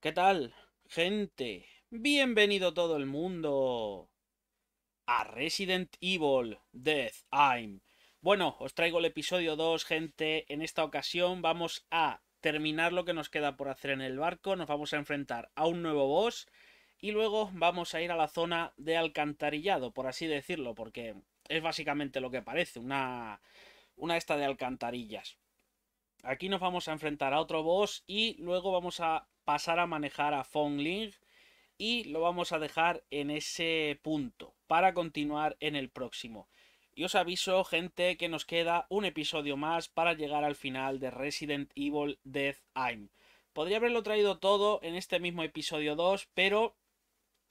¿Qué tal, gente? Bienvenido todo el mundo a Resident Evil Death Time. Bueno, os traigo el episodio 2, gente. En esta ocasión vamos a terminar lo que nos queda por hacer en el barco. Nos vamos a enfrentar a un nuevo boss. Y luego vamos a ir a la zona de alcantarillado, por así decirlo, porque es básicamente lo que parece, una, una esta de alcantarillas. Aquí nos vamos a enfrentar a otro boss y luego vamos a pasar a manejar a Fongling y lo vamos a dejar en ese punto para continuar en el próximo. Y os aviso, gente, que nos queda un episodio más para llegar al final de Resident Evil Death Time. Podría haberlo traído todo en este mismo episodio 2, pero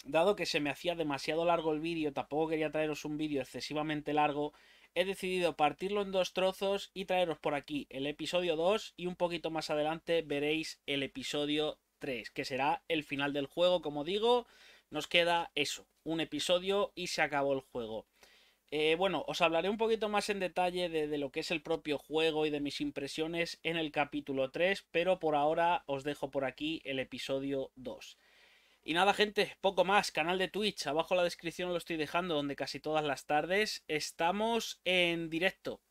dado que se me hacía demasiado largo el vídeo, tampoco quería traeros un vídeo excesivamente largo, he decidido partirlo en dos trozos y traeros por aquí el episodio 2 y un poquito más adelante veréis el episodio 3, que será el final del juego, como digo, nos queda eso, un episodio y se acabó el juego. Eh, bueno, os hablaré un poquito más en detalle de, de, lo que es el propio juego y de mis impresiones en el capítulo 3, pero por ahora os dejo por aquí el episodio 2. Y nada, gente, poco más. Canal de Twitch, abajo en la descripción lo estoy dejando, donde casi todas las tardes estamos en directo.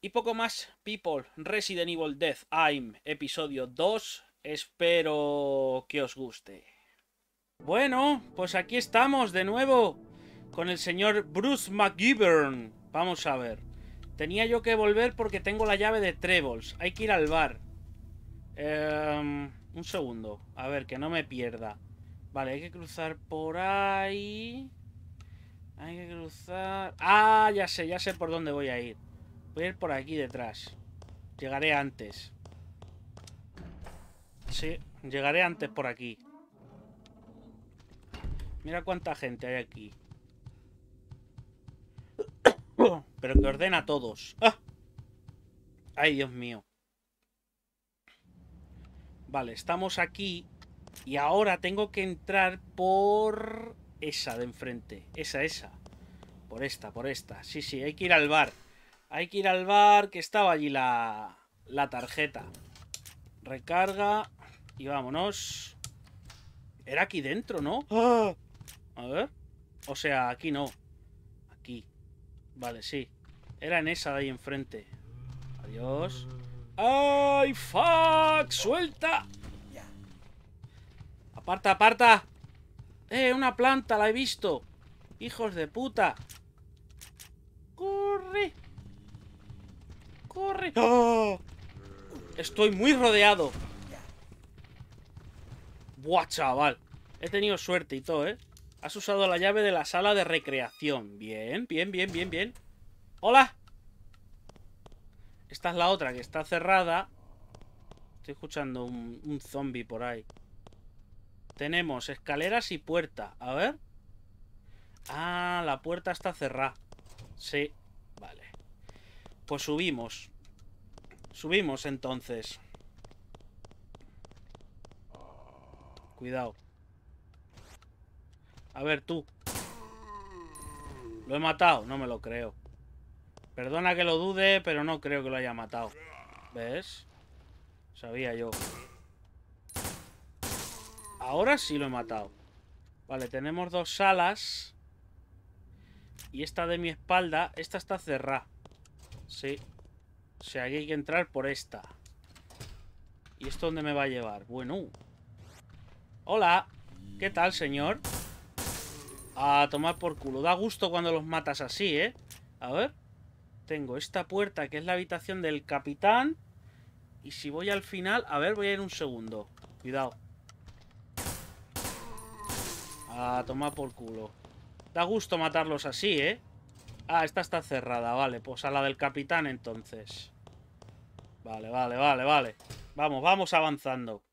Y poco más, people. Resident Evil Death I'm, episodio 2. Espero que os guste. Bueno, pues aquí estamos de nuevo con el señor Bruce McGivern. Vamos a ver. Tenía yo que volver porque tengo la llave de Trebles. Hay que ir al bar. Eh, un segundo. A ver, que no me pierda. Vale, hay que cruzar por ahí. Hay que cruzar... Ah, ya sé, ya sé por dónde voy a ir. Voy a ir por aquí detrás. Llegaré antes. Sí, llegaré antes por aquí. Mira cuánta gente hay aquí. Pero que ordena a todos. ¡Ah! Ay, Dios mío. Vale, estamos aquí. Y ahora tengo que entrar por esa de enfrente. Esa, esa. Por esta, por esta. Sí, sí, hay que ir al bar. Hay que ir al bar que estaba allí la, la tarjeta. Recarga. Y vámonos. Era aquí dentro, ¿no? ¡Ah! A ver. O sea, aquí no. Aquí. Vale, sí. Era en esa de ahí enfrente. Adiós. ¡Ay, fuck! ¡Suelta! ¡Aparta, aparta! ¡Eh, una planta! ¡La he visto! ¡Hijos de puta! ¡Corre! ¡Corre! ¡Oh! Estoy muy rodeado. Buah, chaval. He tenido suerte y todo, ¿eh? Has usado la llave de la sala de recreación. Bien, bien, bien, bien, bien. ¡Hola! Esta es la otra que está cerrada. Estoy escuchando un, un zombie por ahí. Tenemos escaleras y puerta. A ver. Ah, la puerta está cerrada. Sí, vale. Pues subimos. Subimos entonces. Cuidado. A ver, tú. ¿Lo he matado? No me lo creo. Perdona que lo dude, pero no creo que lo haya matado. ¿Ves? Sabía yo. Ahora sí lo he matado. Vale, tenemos dos salas. Y esta de mi espalda, esta está cerrada. Sí. O sea, aquí hay que entrar por esta. ¿Y esto dónde me va a llevar? Bueno. Hola. ¿Qué tal, señor? A tomar por culo. Da gusto cuando los matas así, ¿eh? A ver. Tengo esta puerta que es la habitación del capitán. Y si voy al final... A ver, voy a ir un segundo. Cuidado. A tomar por culo. Da gusto matarlos así, ¿eh? Ah, esta está cerrada, vale. Pues a la del capitán entonces. Vale, vale, vale, vale. Vamos, vamos avanzando.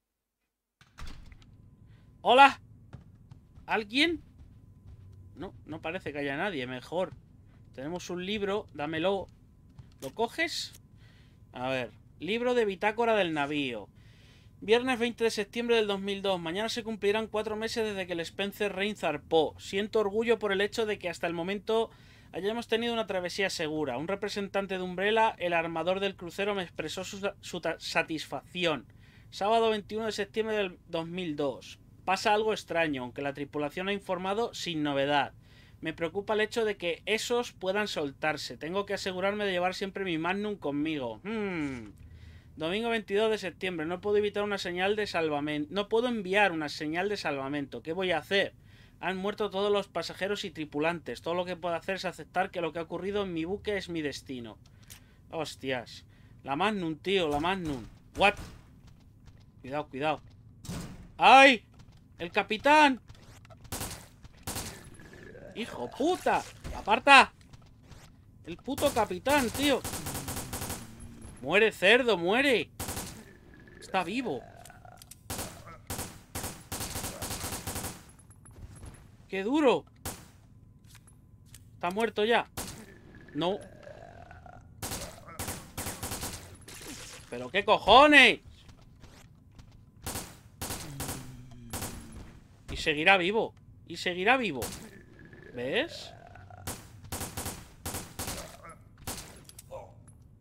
¿Hola? ¿Alguien? No, no parece que haya nadie, mejor. Tenemos un libro, dámelo. ¿Lo coges? A ver, libro de bitácora del navío. Viernes 20 de septiembre del 2002. Mañana se cumplirán cuatro meses desde que el Spencer Rain zarpó. Siento orgullo por el hecho de que hasta el momento hayamos tenido una travesía segura. Un representante de Umbrella, el armador del crucero, me expresó su, su satisfacción. Sábado 21 de septiembre del 2002. Pasa algo extraño, aunque la tripulación ha informado sin novedad. Me preocupa el hecho de que esos puedan soltarse. Tengo que asegurarme de llevar siempre mi Magnum conmigo. Hmm. Domingo 22 de septiembre. No puedo evitar una señal de salvamento. No puedo enviar una señal de salvamento. ¿Qué voy a hacer? Han muerto todos los pasajeros y tripulantes. Todo lo que puedo hacer es aceptar que lo que ha ocurrido en mi buque es mi destino. Hostias. La Magnum, tío, la Magnum. What? Cuidado, cuidado. ¡Ay! ¡El capitán! ¡Hijo puta! ¡Aparta! El puto capitán, tío. Muere, cerdo, muere. Está vivo. ¡Qué duro! ¿Está muerto ya? No. ¿Pero qué cojones? Y seguirá vivo. Y seguirá vivo. ¿Ves?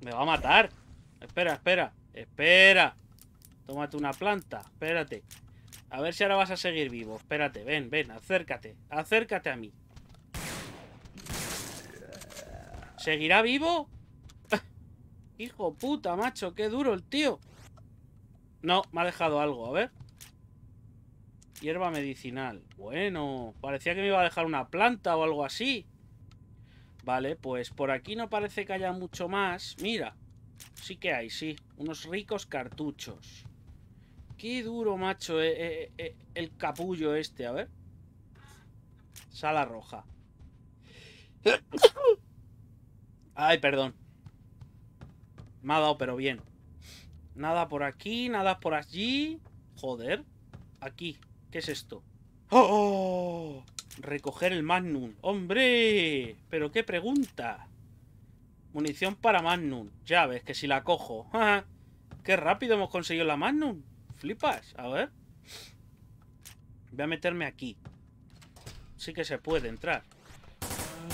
Me va a matar. Espera, espera. Espera. Tómate una planta. Espérate. A ver si ahora vas a seguir vivo. Espérate, ven, ven, acércate. Acércate a mí. ¿Seguirá vivo? Hijo puta, macho, qué duro el tío. No, me ha dejado algo, a ver. Hierba medicinal. Bueno, parecía que me iba a dejar una planta o algo así. Vale, pues por aquí no parece que haya mucho más. Mira, sí que hay, sí. Unos ricos cartuchos. Qué duro, macho, eh, eh, eh, el capullo este. A ver. Sala roja. Ay, perdón. Me ha dado, pero bien. Nada por aquí, nada por allí. Joder. Aquí. ¿Qué es esto? ¡Oh! Recoger el Magnum. ¡Hombre! ¿Pero qué pregunta? Munición para Magnum. Ya ves que si la cojo. ¡Qué rápido hemos conseguido la Magnum! ¿Flipas? A ver. Voy a meterme aquí. Sí que se puede entrar.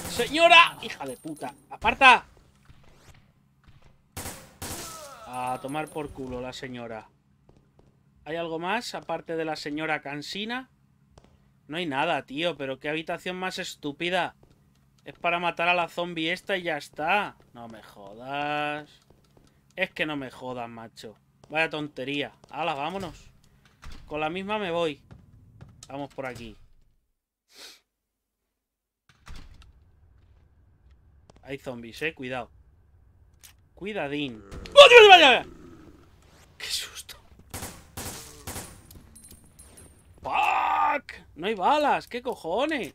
¡Señora! ¡Hija de puta! ¡Aparta! A tomar por culo la señora. ¿Hay algo más aparte de la señora Cansina? No hay nada, tío, pero qué habitación más estúpida. Es para matar a la zombie esta y ya está. No me jodas. Es que no me jodas, macho. Vaya tontería. Hala, vámonos. Con la misma me voy. Vamos por aquí. Hay zombies, eh. Cuidado. Cuidadín. ¡Oh, ¡Qué susto! No hay balas. ¿Qué cojones?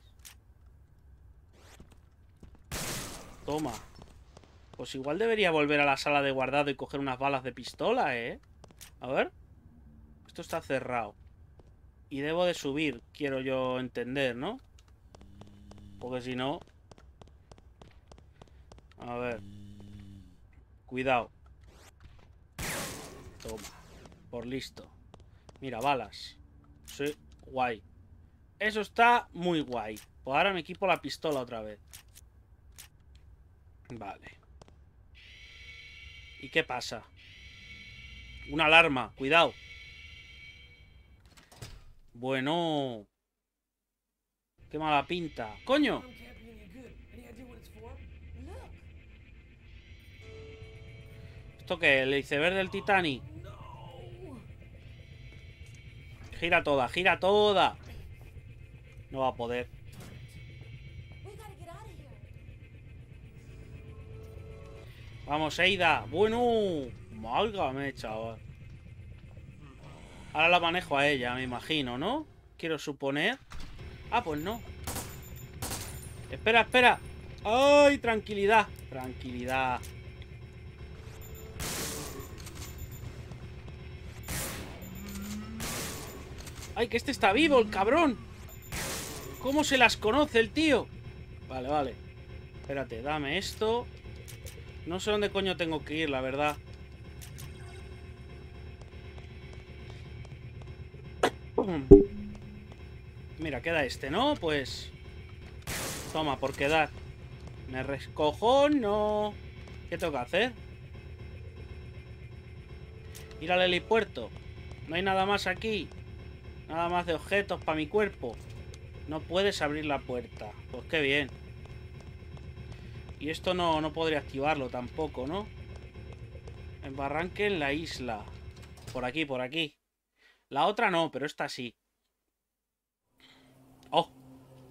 Toma. Pues igual debería volver a la sala de guardado y coger unas balas de pistola, ¿eh? A ver. Esto está cerrado. Y debo de subir, quiero yo entender, ¿no? Porque si no... A ver. Cuidado. Toma. Por listo. Mira, balas. Sí, guay. Eso está muy guay. Pues ahora me equipo la pistola otra vez. Vale. ¿Y qué pasa? Una alarma, cuidado. Bueno. Qué mala pinta. ¡Coño! ¿Esto qué? ¿El iceberg del Titanic? Gira toda, gira toda. No va a poder. Vamos, Eida. Bueno. Málgame, chaval. Ahora la manejo a ella, me imagino, ¿no? Quiero suponer. Ah, pues no. Espera, espera. ¡Ay, tranquilidad! Tranquilidad. ¡Ay, que este está vivo, el cabrón! ¿Cómo se las conoce el tío? Vale, vale. Espérate, dame esto. No sé dónde coño tengo que ir, la verdad. Mira, queda este, ¿no? Pues... Toma, por quedar. Me rescojo, no. ¿Qué tengo que hacer? Ir al helipuerto. No hay nada más aquí. Nada más de objetos para mi cuerpo. No puedes abrir la puerta. Pues qué bien. Y esto no, no podría activarlo tampoco, ¿no? Embarranque en la isla. Por aquí, por aquí. La otra no, pero esta sí. Oh.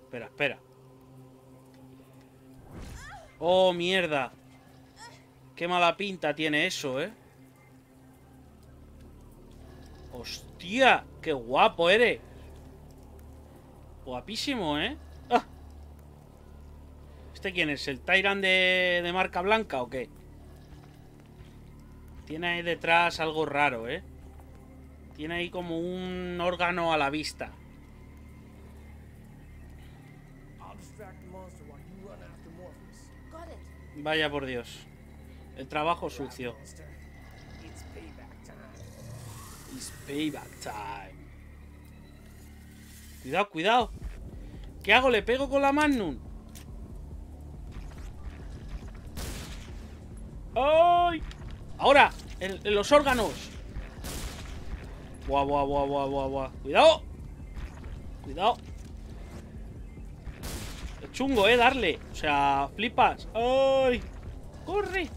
Espera, espera. Oh, mierda. Qué mala pinta tiene eso, ¿eh? ¡Hostia! ¡Qué guapo eres! Guapísimo, ¿eh? ¡Ah! ¿Este quién es? ¿El Tyrant de, de marca blanca o qué? Tiene ahí detrás algo raro, ¿eh? Tiene ahí como un órgano a la vista. Vaya por Dios. El trabajo sucio. It's payback time. Cuidado, cuidado. ¿Qué hago? ¿Le pego con la Magnum? ¡Ay! Ahora, en, los órganos. Buah, buah, buah, buah, buah, buah. Cuidado. Cuidado. Es chungo, eh, darle. O sea, flipas. ¡Ay! ¡Corre!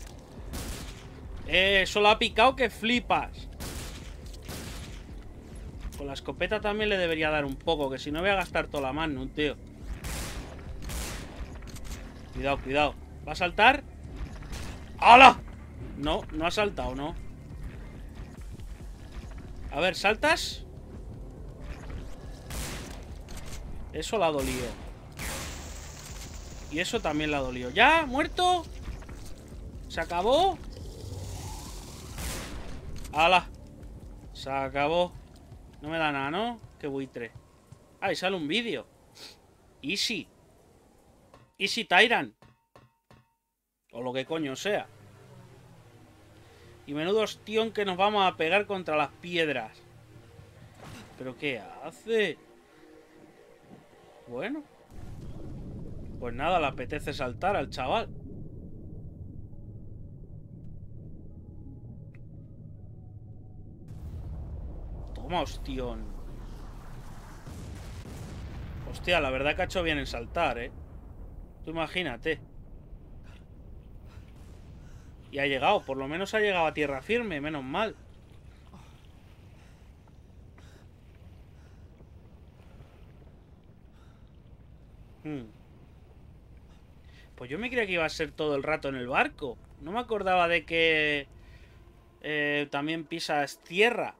Eh, solo ha picado que flipas. La escopeta también le debería dar un poco, que si no voy a gastar toda la mano, tío. Cuidado, cuidado. ¿Va a saltar? ¡Hala! No, no ha saltado, no. A ver, ¿saltas? Eso la ha dolido. Y eso también la ha dolido. ¿Ya? ¿Muerto? ¿Se acabó? ¡Hala! Se acabó. No me da nada, ¿no? Qué buitre. Ah, y sale un vídeo. Easy. Easy Tyrant. O lo que coño sea. Y menudo hostión que nos vamos a pegar contra las piedras. ¿Pero qué hace? Bueno. Pues nada, le apetece saltar al chaval. Hostia, la verdad que ha hecho bien en saltar, ¿eh? Tú imagínate. Y ha llegado, por lo menos ha llegado a tierra firme, menos mal. Hmm. Pues yo me creía que iba a ser todo el rato en el barco. No me acordaba de que eh, también pisas tierra.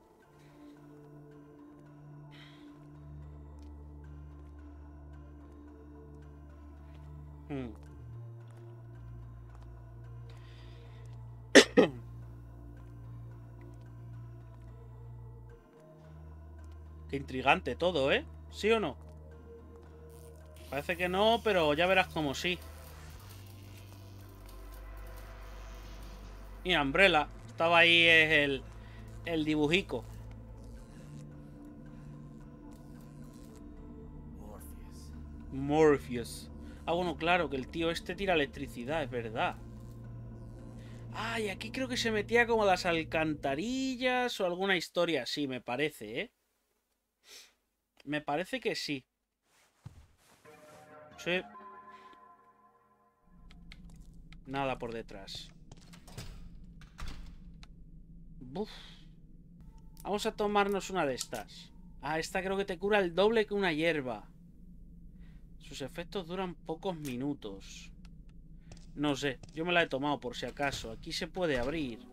Intrigante todo, ¿eh? ¿Sí o no? Parece que no, pero ya verás como sí. Y Umbrella. Estaba ahí el, el dibujico. Morpheus. Ah, bueno, claro, que el tío este tira electricidad, es verdad. Ah, y aquí creo que se metía como las alcantarillas o alguna historia así, me parece, ¿eh? Me parece que sí. Sí. Nada por detrás. Buf. Vamos a tomarnos una de estas. Ah, esta creo que te cura el doble que una hierba. Sus efectos duran pocos minutos. No sé, yo me la he tomado por si acaso. Aquí se puede abrir.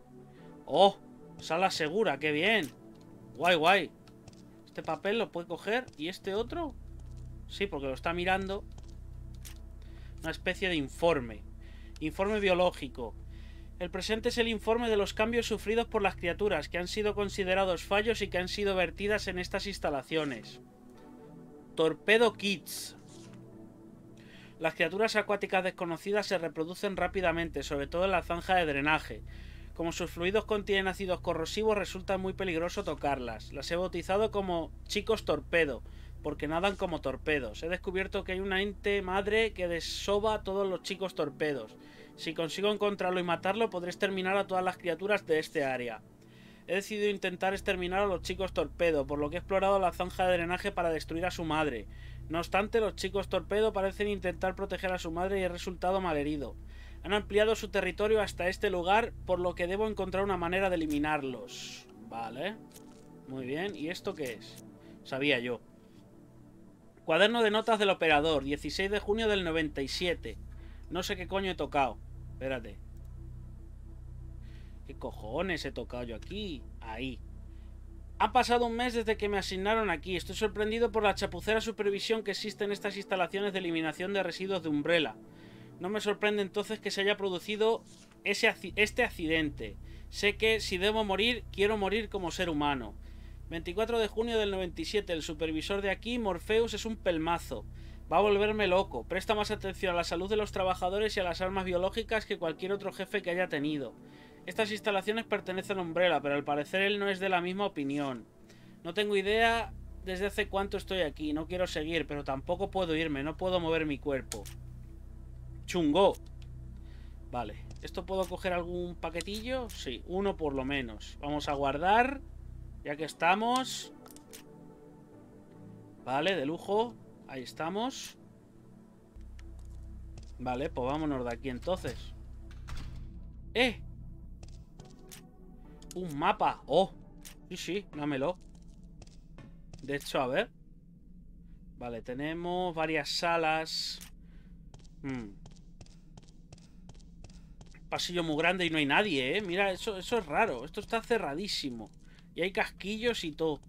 ¡Oh! Sala segura, qué bien. Guay, guay. Este papel lo puede coger. ¿Y este otro? Sí, porque lo está mirando. Una especie de informe. Informe biológico. El presente es el informe de los cambios sufridos por las criaturas que han sido considerados fallos y que han sido vertidas en estas instalaciones. Torpedo Kits. Las criaturas acuáticas desconocidas se reproducen rápidamente, sobre todo en la zanja de drenaje. Como sus fluidos contienen ácidos corrosivos, resulta muy peligroso tocarlas. Las he bautizado como chicos torpedo, porque nadan como torpedos. He descubierto que hay una ente madre que desova a todos los chicos torpedos. Si consigo encontrarlo y matarlo, podré exterminar a todas las criaturas de este área. He decidido intentar exterminar a los chicos torpedo, por lo que he explorado la zanja de drenaje para destruir a su madre. No obstante, los chicos torpedo parecen intentar proteger a su madre y he resultado malherido. Han ampliado su territorio hasta este lugar, por lo que debo encontrar una manera de eliminarlos. Vale. Muy bien. ¿Y esto qué es? Sabía yo. Cuaderno de notas del operador, 16 de junio del 97. No sé qué coño he tocado. Espérate. ¿Qué cojones he tocado yo aquí? Ahí. Ha pasado un mes desde que me asignaron aquí. Estoy sorprendido por la chapucera supervisión que existe en estas instalaciones de eliminación de residuos de Umbrella. No me sorprende entonces que se haya producido ese, este accidente. Sé que si debo morir, quiero morir como ser humano. 24 de junio del 97. El supervisor de aquí, Morpheus, es un pelmazo. Va a volverme loco. Presta más atención a la salud de los trabajadores y a las armas biológicas que cualquier otro jefe que haya tenido. Estas instalaciones pertenecen a Umbrella, pero al parecer él no es de la misma opinión. No tengo idea desde hace cuánto estoy aquí. No quiero seguir, pero tampoco puedo irme. No puedo mover mi cuerpo. Chungo. Vale. ¿Esto puedo coger algún paquetillo? Sí, uno por lo menos. Vamos a guardar. Ya que estamos. Vale, de lujo. Ahí estamos. Vale, pues vámonos de aquí entonces. ¡Eh! Un mapa. ¡Oh! Sí, sí, dámelo. De hecho, a ver. Vale, tenemos varias salas. Hmm pasillo muy grande y no hay nadie, ¿eh? Mira, eso, eso es raro. Esto está cerradísimo. Y hay casquillos y todo.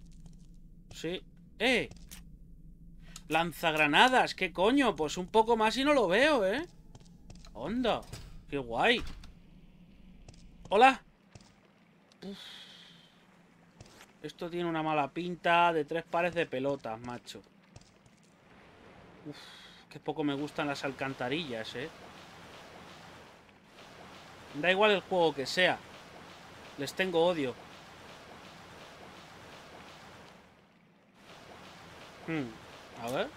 Sí. ¡Eh! Lanzagranadas, ¿qué coño? Pues un poco más y no lo veo, ¿eh? Onda, qué guay. Hola. Esto tiene una mala pinta de tres pares de pelotas, macho. Uf, qué poco me gustan las alcantarillas, ¿eh? Da igual el juego que sea. Les tengo odio. Hmm, a ver.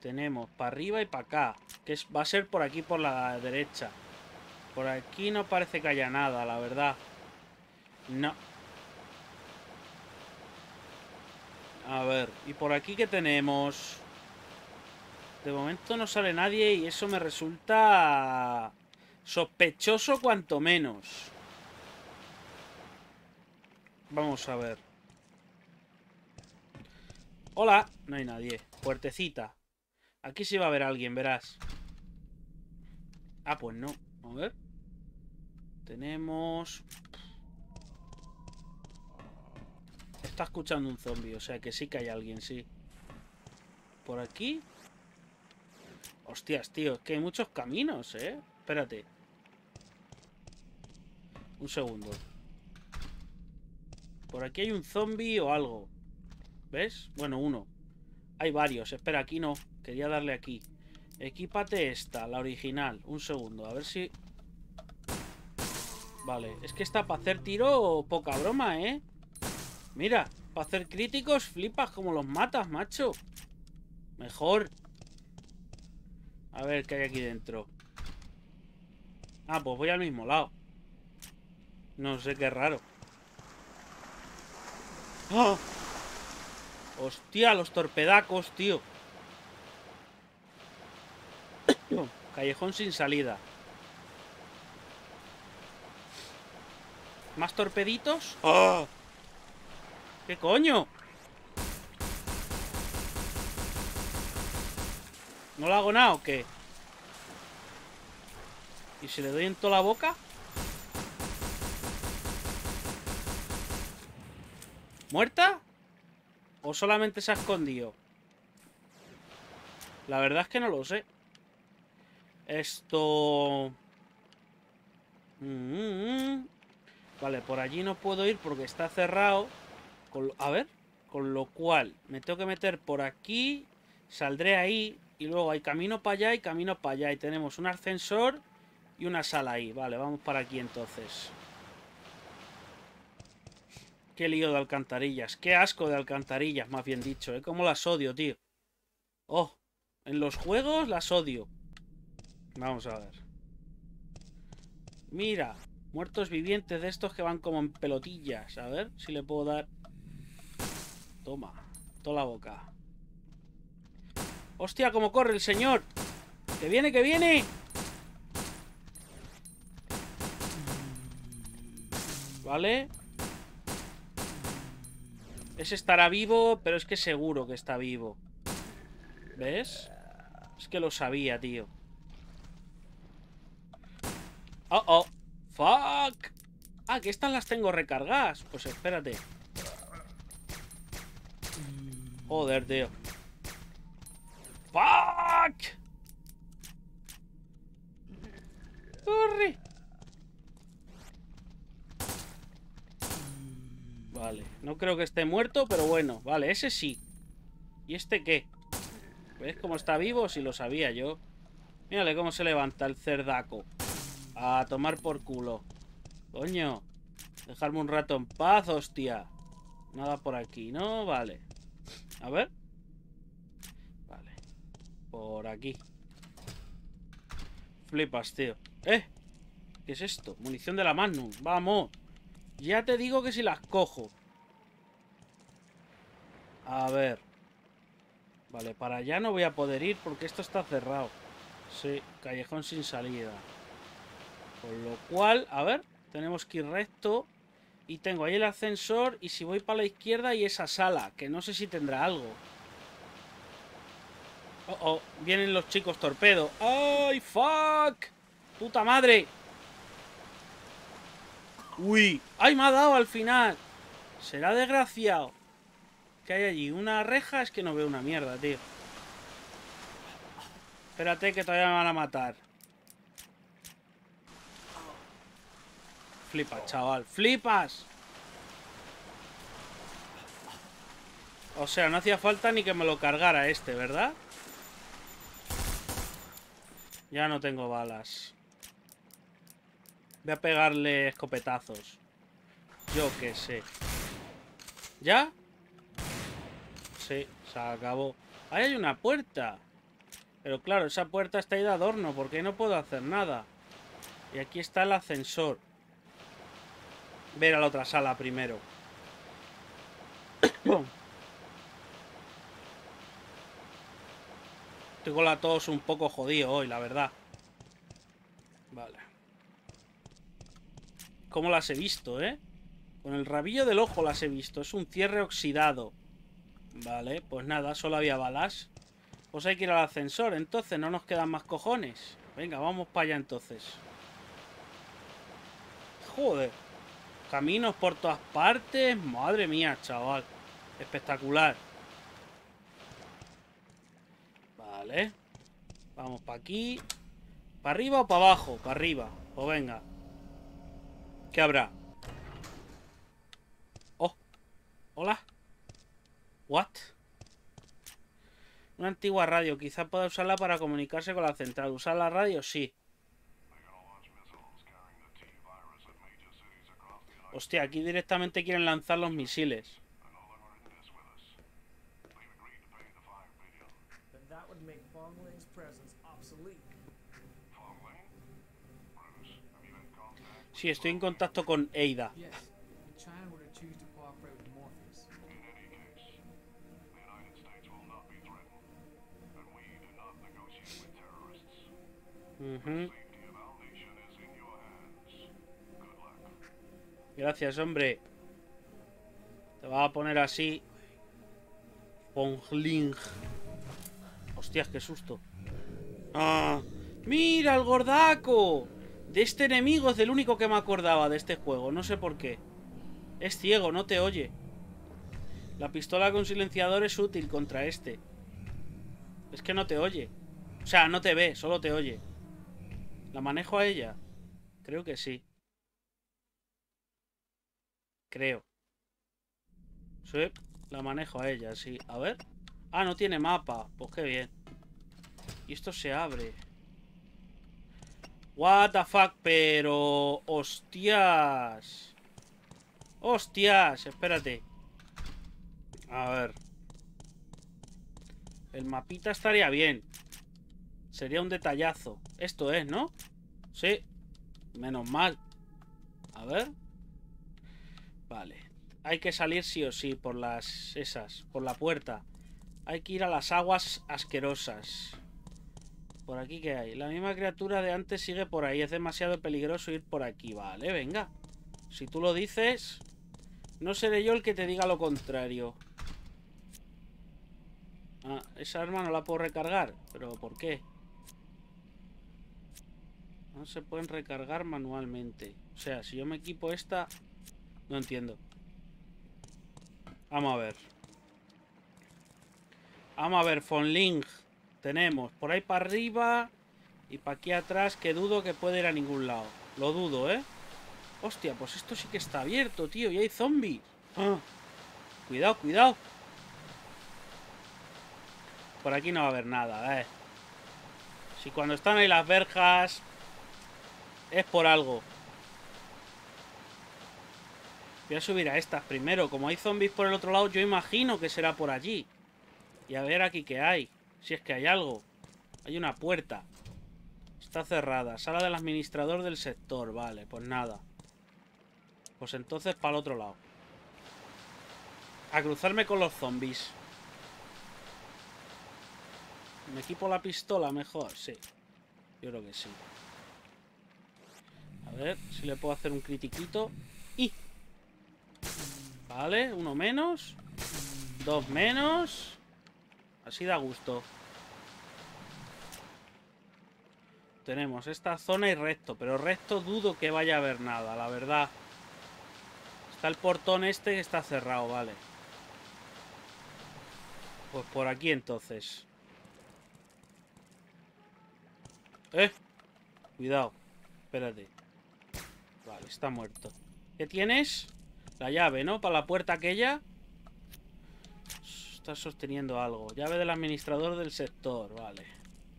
Tenemos para arriba y para acá. Que va a ser por aquí, por la derecha. Por aquí no parece que haya nada, la verdad. No. A ver, ¿y por aquí qué tenemos? De momento no sale nadie y eso me resulta... Sospechoso cuanto menos. Vamos a ver. Hola. No hay nadie. Puertecita. Aquí sí va a haber alguien, verás. Ah, pues no. A ver. Tenemos... Está escuchando un zombie, o sea que sí que hay alguien, sí. Por aquí. Hostias, tío, es que hay muchos caminos, ¿eh? Espérate. Un segundo. Por aquí hay un zombie o algo. ¿Ves? Bueno, uno. Hay varios. Espera, aquí no. Quería darle aquí. Equípate esta, la original. Un segundo, a ver si... Vale, es que está para hacer tiro poca broma, ¿eh? Mira, para hacer críticos flipas como los matas, macho. Mejor. A ver qué hay aquí dentro. Ah, pues voy al mismo lado. No sé qué raro. ¡Oh! Hostia, los torpedacos, tío. Callejón sin salida. ¿Más torpeditos? ¡Oh! ¿Qué coño? ¿No lo hago nada o qué? ¿Y si le doy en toda la boca? ¿Muerta? ¿O solamente se ha escondido? La verdad es que no lo sé. Esto... Mm, vale, por allí no puedo ir porque está cerrado. A ver, con lo cual me tengo que meter por aquí, saldré ahí y luego hay camino para allá y camino para allá. Y tenemos un ascensor y una sala ahí. Vale, vamos para aquí entonces. Qué lío de alcantarillas. Qué asco de alcantarillas, más bien dicho. ¿eh? Cómo las odio, tío. Oh, en los juegos las odio. Vamos a ver. Mira, Muertos vivientes de estos que van como en pelotillas. A ver si le puedo dar... Toma. Toda la boca. ¡Hostia, cómo corre el señor! ¡Que viene, que viene! ¿Vale? Ese estará vivo, pero es que seguro que está vivo. ¿Ves? Es que lo sabía, tío. Oh, oh. Fuck. Ah, que estas las tengo recargadas. Pues espérate. Joder, tío. Fuck. Corre. Vale, no creo que esté muerto, pero bueno, vale, ese sí. ¿Y este qué? ¿Ves cómo está vivo? Si lo sabía yo. Mírale cómo se levanta el cerdaco. A tomar por culo. Coño. Dejarme un rato en paz, hostia. Nada por aquí, ¿no? Vale. A ver. Vale. Por aquí. Flipas, tío. ¡Eh! ¿Qué es esto? Munición de la Magnum. ¡Vamos! Ya te digo que si las cojo. A ver. Vale, para allá no voy a poder ir porque esto está cerrado. Sí, callejón sin salida. Con lo cual, a ver, tenemos que ir recto. Y tengo ahí el ascensor y si voy para la izquierda y esa sala, que no sé si tendrá algo. Oh, oh, vienen los chicos torpedo. ¡Ay, fuck! ¡Puta madre! Uy, ¡ay, me ha dado al final! Será desgraciado. ¿Qué hay allí? ¿Una reja? Es que no veo una mierda, tío. Espérate que todavía me van a matar. Flipas, chaval. ¡Flipas! O sea, no hacía falta ni que me lo cargara este, ¿verdad? Ya no tengo balas. Voy a pegarle escopetazos. Yo qué sé. ¿Ya? Sí, se acabó. Ahí hay una puerta. Pero claro, esa puerta está ahí de adorno, porque no puedo hacer nada. Y aquí está el ascensor. Ver a la otra sala primero. Tengo la tos un poco jodido hoy, la verdad. Vale. ¿Cómo las he visto, eh? Con el rabillo del ojo las he visto. Es un cierre oxidado. Vale, pues nada, solo había balas. Pues hay que ir al ascensor, entonces no nos quedan más cojones. Venga, vamos para allá entonces. Joder. Caminos por todas partes. Madre mía, chaval. Espectacular. Vale. Vamos para aquí. ¿Para arriba o para abajo? Para arriba. Pues venga. ¿Qué habrá? Oh. Hola. What? Una antigua radio. Quizá pueda usarla para comunicarse con la central. ¿Usar la radio? Sí. Hostia, aquí directamente quieren lanzar los misiles. Sí, estoy en contacto con Eida. Gracias, hombre. Te va a poner así. Pongling. Hostias, qué susto. ¡Ah! ¡Mira el gordaco! De este enemigo es del único que me acordaba de este juego. No sé por qué. Es ciego, no te oye. La pistola con silenciador es útil contra este. Es que no te oye. O sea, no te ve, solo te oye. ¿La manejo a ella? Creo que sí. Creo. La manejo a ella, sí. A ver. Ah, no tiene mapa. Pues qué bien. Y esto se abre. What the fuck, pero... Hostias. Hostias, espérate. A ver. El mapita estaría bien. Sería un detallazo. Esto es, ¿no? Sí. Menos mal. ver. Vale. Hay que salir sí o sí por las... Esas, por la puerta. Hay que ir a las aguas asquerosas. ¿Por aquí qué hay? La misma criatura de antes sigue por ahí. Es demasiado peligroso ir por aquí. Vale, venga. Si tú lo dices... No seré yo el que te diga lo contrario. Ah, esa arma no la puedo recargar. ¿Pero por qué? No se pueden recargar manualmente. O sea, si yo me equipo esta... No entiendo. Vamos a ver. Vamos a ver, Fonling. Tenemos por ahí para arriba y para aquí atrás que dudo que puede ir a ningún lado. Lo dudo, ¿eh? Hostia, pues esto sí que está abierto, tío. Y hay zombies. Ah. Cuidado, cuidado. Por aquí no va a haber nada, ¿eh? Si cuando están ahí las verjas es por algo. Voy a subir a estas primero. Como hay zombies por el otro lado, yo imagino que será por allí. Y a ver aquí qué hay. Si es que hay algo. Hay una puerta. Está cerrada. Sala del administrador del sector. Vale, pues nada. Pues entonces para el otro lado. A cruzarme con los zombies. ¿Me equipo la pistola mejor? Sí. Yo creo que sí. A ver si le puedo hacer un critiquito. ¡Y! Vale, uno menos. Dos menos. Así da gusto. Tenemos esta zona y recto. Pero recto dudo que vaya a haber nada, la verdad. Está el portón este que está cerrado, vale. Pues por aquí entonces. ¡Eh! Cuidado. Espérate. Vale, está muerto. ¿Qué tienes? La llave, ¿no? Para la puerta aquella. Está sosteniendo algo. Llave del administrador del sector, vale.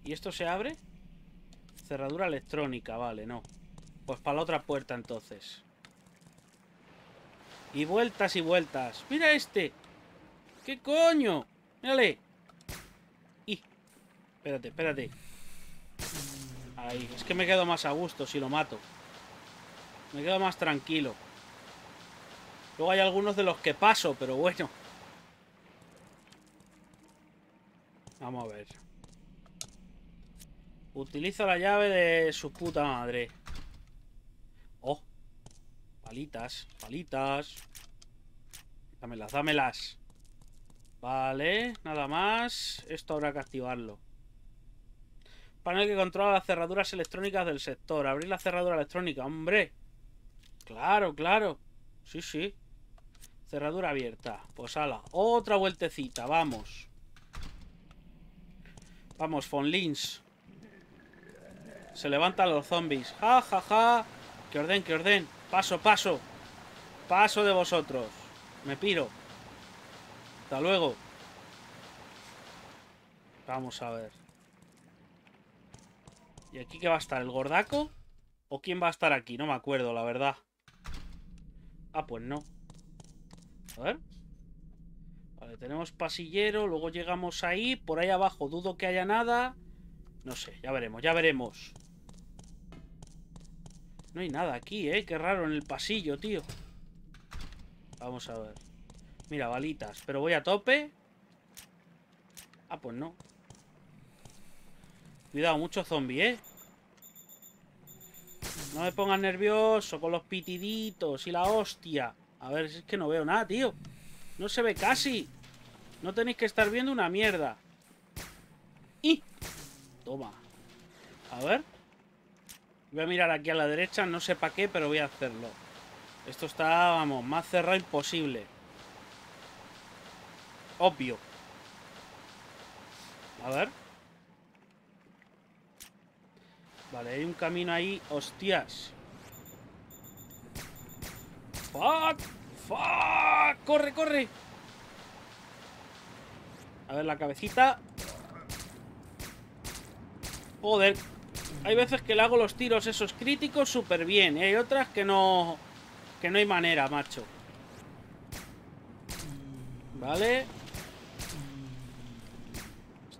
¿Y esto se abre? Cerradura electrónica, vale, no. Pues para la otra puerta entonces. Y vueltas y vueltas. ¡Mira este! ¿Qué coño? ¡Mírale! ¡Y! Espérate, espérate. Ahí, es que me quedo más a gusto si lo mato. Me quedo más tranquilo. Luego hay algunos de los que paso, pero bueno. Vamos a ver. Utiliza la llave de su puta madre. Oh. Palitas, palitas. Dámelas, dámelas. Vale, nada más. Esto habrá que activarlo. Panel que controla las cerraduras electrónicas del sector. Abrir la cerradura electrónica, hombre. Claro, claro. Sí, sí. Cerradura abierta. Pues ala. Otra vueltecita. Vamos. Vamos, Fonlins. Se levantan los zombies. Ja, ja, ja. Que orden, que orden. Paso, paso. Paso de vosotros. Me piro. Hasta luego. Vamos a ver. ¿Y aquí qué va a estar? ¿El gordaco? ¿O quién va a estar aquí? No me acuerdo, la verdad. Ah, pues no. A ver. Vale, tenemos pasillero, luego llegamos ahí. Por ahí abajo dudo que haya nada. No sé, ya veremos, ya veremos. No hay nada aquí, ¿eh? Qué raro en el pasillo, tío. Vamos a ver. Mira, balitas. Pero voy a tope. Ah, pues no. Cuidado, mucho zombie, ¿eh? No me pongas nervioso con los pitiditos y la hostia. A ver, es que no veo nada, tío. No se ve casi. No tenéis que estar viendo una mierda. ¡Y! Toma. A ver. Voy a mirar aquí a la derecha. No sé para qué, pero voy a hacerlo. Esto está, vamos, más cerrado imposible. Obvio. A ver. Vale, hay un camino ahí. ¡Hostias! ¡Fuck! ¡Fuck! ¡Corre, corre! A ver la cabecita. Joder. Hay veces que le hago los tiros esos críticos súper bien. Y hay otras que no... Que no hay manera, macho. Vale.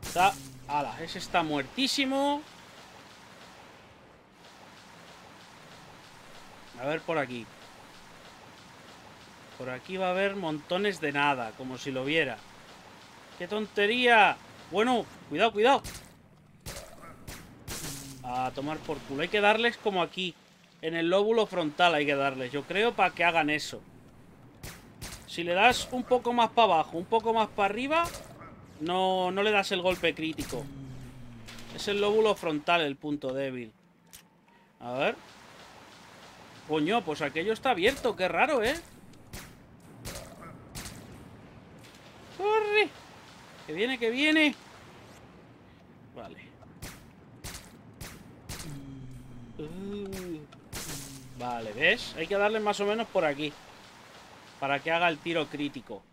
Está... Ala, ese está muertísimo. A ver por aquí. Por aquí va a haber montones de nada, como si lo viera. ¡Qué tontería! Bueno, cuidado, cuidado. A tomar por culo. Hay que darles como aquí. En el lóbulo frontal hay que darles, yo creo, para que hagan eso. Si le das un poco más para abajo, un poco más para arriba, no, no le das el golpe crítico. Es el lóbulo frontal el punto débil. A ver. Coño, pues aquello está abierto. Qué raro, ¿eh? ¡Corre! Que viene, que viene. Vale. Vale, ¿ves? Hay que darle más o menos por aquí. Para que haga el tiro crítico.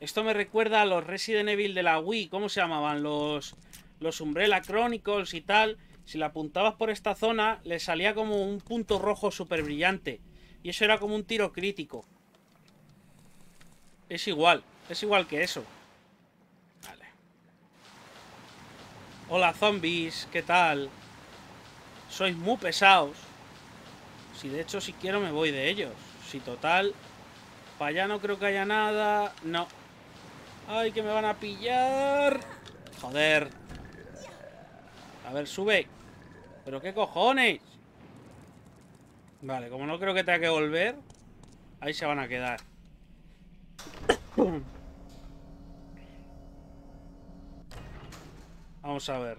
Esto me recuerda a los Resident Evil de la Wii. ¿Cómo se llamaban? Los, los Umbrella Chronicles y tal. Si la apuntabas por esta zona, le salía como un punto rojo súper brillante. Y eso era como un tiro crítico. Es igual. Es igual que eso. Vale. Hola zombies, ¿qué tal? Sois muy pesados. Si de hecho si quiero me voy de ellos. Si total... Para allá no creo que haya nada. No. Ay, que me van a pillar. Joder. A ver, sube. ¿Pero qué cojones? Vale, como no creo que tenga que volver, ahí se van a quedar. Vamos a ver.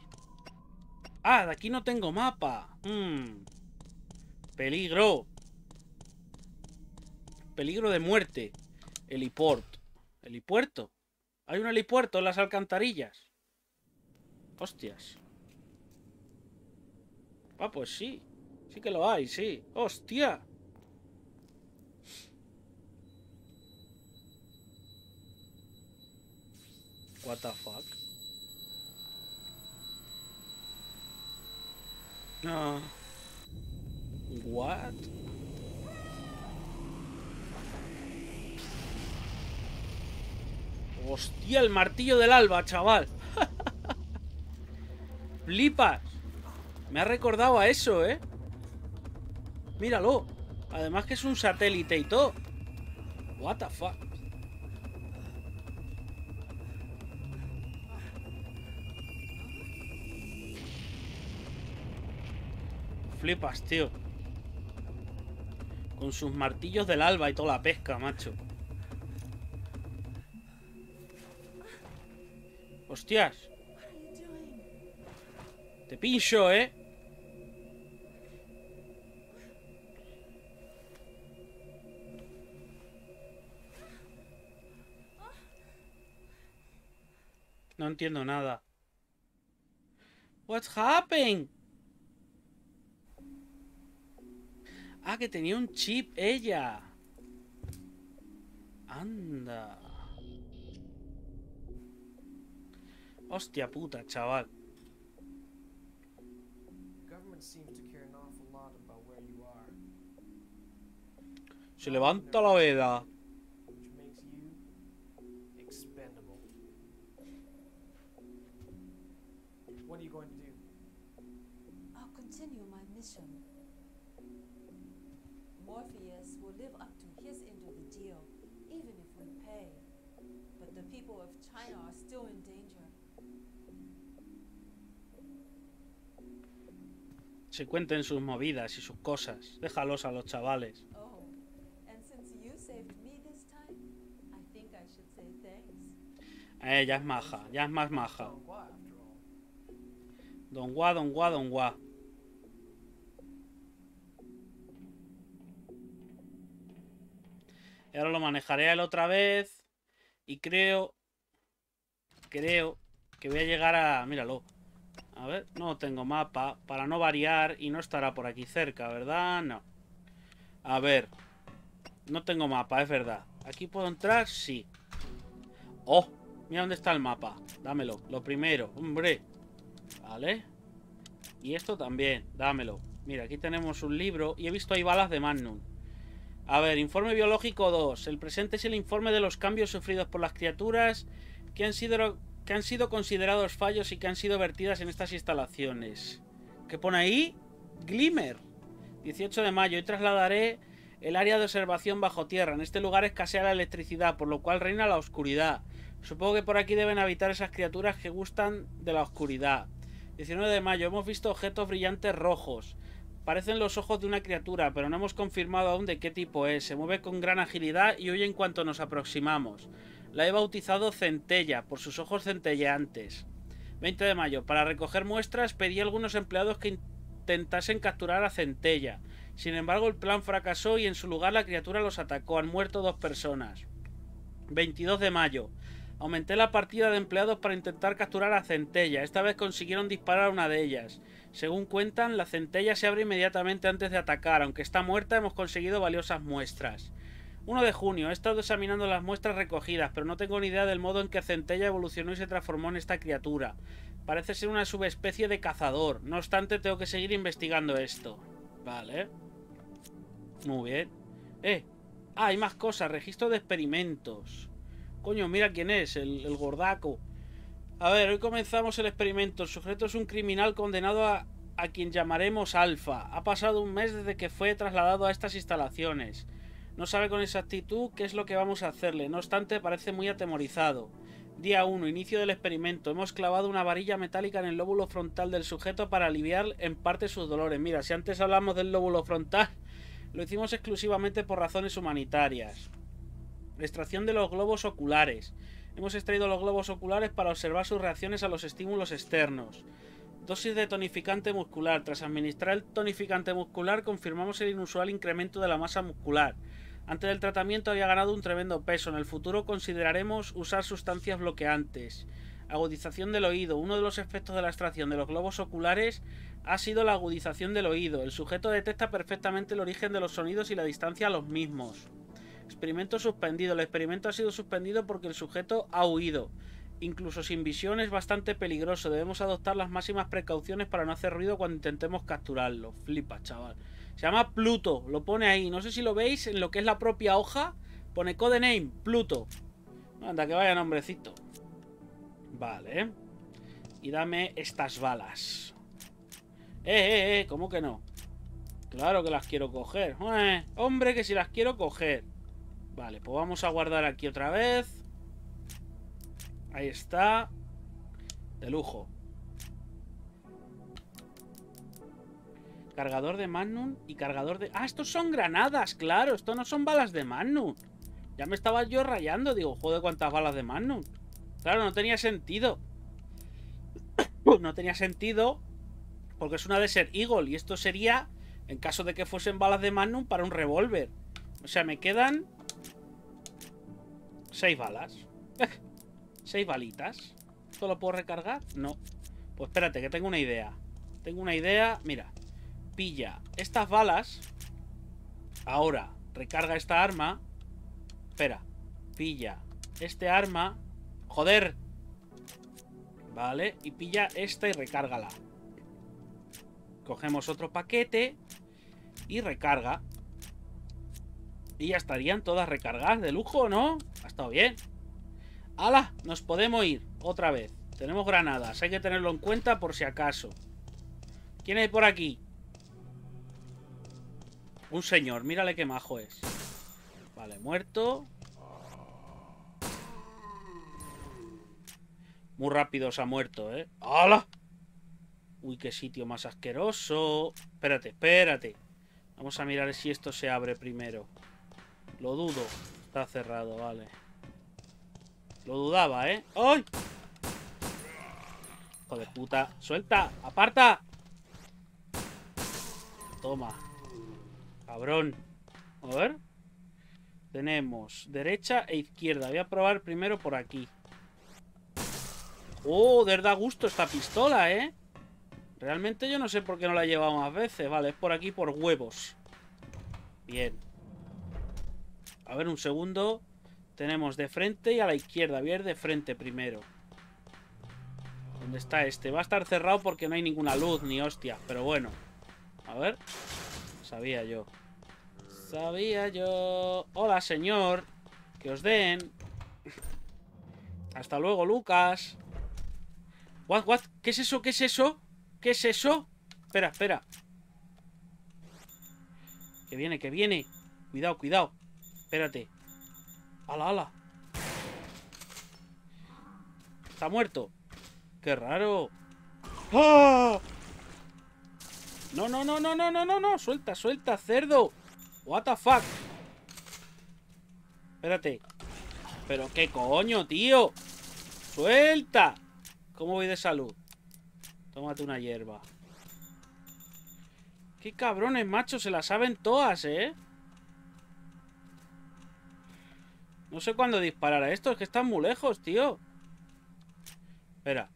Ah, de aquí no tengo mapa. Hmm. Peligro. Peligro de muerte. Heliport. ¿Helipuerto? ¿Hay un helipuerto en las alcantarillas? Hostias. Ah, pues sí. Sí que lo hay, sí. ¡Hostia! What the fuck? No. What? Hostia, el martillo del alba, chaval. Flipas. Me ha recordado a eso, ¿eh? Míralo. Además que es un satélite y todo. What the fuck. Flipas, tío. Con sus martillos del alba y toda la pesca, macho. Hostias. Te pincho, ¿eh? No entiendo nada. What's happened? Ah, que tenía un chip ella. Anda. Hostia puta, chaval. Se levanta la veda. Se cuenten sus movidas y sus cosas. Déjalos a los chavales. Oh, and since you saved me this time, I think I should say thanks. Eh, ya es maja, ya es más maja. Don Gua. Don Gua, Don Gua. Y ahora lo manejaré a él otra vez. Y creo... Creo que voy a llegar a... Míralo. A ver, no tengo mapa. Para no variar y no estará por aquí cerca, ¿verdad? No. A ver. No tengo mapa, es verdad. ¿Aquí puedo entrar? Sí. ¡Oh! Mira dónde está el mapa. Dámelo. Lo primero. Hombre. Vale. Y esto también. Dámelo. Mira, aquí tenemos un libro. Y he visto ahí balas de Magnum. A ver, informe biológico 2. El presente es el informe de los cambios sufridos por las criaturas que han sido, que han sido considerados fallos y que han sido vertidas en estas instalaciones. ¿Qué pone ahí? Glimmer. 18 de mayo. Y trasladaré el área de observación bajo tierra. En este lugar escasea la electricidad, por lo cual reina la oscuridad. Supongo que por aquí deben habitar esas criaturas que gustan de la oscuridad. 19 de mayo. Hemos visto objetos brillantes rojos. Parecen los ojos de una criatura, pero no hemos confirmado aún de qué tipo es. Se mueve con gran agilidad y huye en cuanto nos aproximamos. La he bautizado Centella, por sus ojos centelleantes. 20 de mayo. Para recoger muestras pedí a algunos empleados que intentasen capturar a Centella. Sin embargo, el plan fracasó y en su lugar la criatura los atacó. Han muerto dos personas. 22 de mayo. Aumenté la partida de empleados para intentar capturar a Centella. Esta vez consiguieron disparar a una de ellas. Según cuentan, la centella se abre inmediatamente antes de atacar. Aunque está muerta, hemos conseguido valiosas muestras. 1 de junio. He estado examinando las muestras recogidas, pero no tengo ni idea del modo en que Centella evolucionó y se transformó en esta criatura. Parece ser una subespecie de cazador. No obstante, tengo que seguir investigando esto. Vale. Muy bien. Eh. Ah, hay más cosas. Registro de experimentos. Coño, mira quién es, el, gordaco. A ver, hoy comenzamos el experimento. El sujeto es un criminal condenado a, a quien llamaremos Alfa. Ha pasado un mes desde que fue trasladado a estas instalaciones. No sabe con exactitud qué es lo que vamos a hacerle. No obstante, parece muy atemorizado. Día 1. Inicio del experimento. Hemos clavado una varilla metálica en el lóbulo frontal del sujeto para aliviar en parte sus dolores. Mira, si antes hablamos del lóbulo frontal, lo hicimos exclusivamente por razones humanitarias. Extracción de los globos oculares. Hemos extraído los globos oculares para observar sus reacciones a los estímulos externos. Dosis de tonificante muscular. Tras administrar el tonificante muscular confirmamos el inusual incremento de la masa muscular. Antes del tratamiento había ganado un tremendo peso. En el futuro consideraremos usar sustancias bloqueantes. Agudización del oído. Uno de los efectos de la extracción de los globos oculares ha sido la agudización del oído. El sujeto detecta perfectamente el origen de los sonidos y la distancia a los mismos. Experimento suspendido. El experimento ha sido suspendido porque el sujeto ha huido. Incluso sin visión es bastante peligroso. Debemos adoptar las máximas precauciones para no hacer ruido cuando intentemos capturarlo. Flipa, chaval. Se llama Pluto. Lo pone ahí. No sé si lo veis en lo que es la propia hoja. Pone codename Pluto. Anda, que vaya nombrecito. Vale. Y dame estas balas. Eh, eh, eh. ¿Cómo que no? Claro que las quiero coger. Eh, hombre, que si las quiero coger. Vale, pues vamos a guardar aquí otra vez. Ahí está. De lujo. Cargador de Magnum y cargador de... Ah, estos son granadas, claro. Esto no son balas de Magnum. Ya me estaba yo rayando. Digo, joder, cuántas balas de Magnum. Claro, no tenía sentido. no tenía sentido porque es una Desert Eagle. Y esto sería, en caso de que fuesen balas de Magnum, para un revólver. O sea, me quedan... Seis balas. Seis balitas. ¿Esto lo puedo recargar? No. Pues espérate, que tengo una idea. Tengo una idea. Mira. Pilla estas balas. Ahora, recarga esta arma. Espera. Pilla este arma. Joder. Vale. Y pilla esta y recárgala. Cogemos otro paquete. Y recarga. Y ya estarían todas recargadas. De lujo, ¿no? Ha estado bien. ¡Hala! Nos podemos ir. Otra vez. Tenemos granadas. Hay que tenerlo en cuenta por si acaso. ¿Quién hay por aquí? Un señor. Mírale qué majo es. Vale, muerto. Muy rápido se ha muerto, ¿eh? ¡Hala! Uy, qué sitio más asqueroso. Espérate, espérate. Vamos a mirar si esto se abre primero. Lo dudo. Está cerrado, vale. Lo dudaba, ¿eh? ¡Ay! Hijo de puta. ¡Suelta! ¡Aparta! Toma. Cabrón. A ver. Tenemos derecha e izquierda. Voy a probar primero por aquí. ¡Oh! De da gusto esta pistola, ¿eh? Realmente yo no sé por qué no la he llevado más veces. Vale, es por aquí por huevos. Bien. A ver, un segundo. Tenemos de frente y a la izquierda. Voy a ir de frente primero. ¿Dónde está este? Va a estar cerrado porque no hay ninguna luz ni hostia. Pero bueno. A ver. Sabía yo. Sabía yo. Hola, señor. Que os den. Hasta luego, Lucas. What, what? ¿Qué es eso? ¿Qué es eso? ¿Qué es eso? Espera, espera. Que viene, que viene. Cuidado, cuidado. Espérate. ¡Hala, hala! Está muerto. ¡Qué raro! ¡Ah! No, no, no, no, no, no, no, no. Suelta, suelta, cerdo. What the fuck. Espérate. Pero qué coño, tío. Suelta. ¿Cómo voy de salud? Tómate una hierba. Qué cabrones, macho. Se las saben todas, ¿eh? No sé cuándo disparar a esto. Es que están muy lejos, tío. Espera.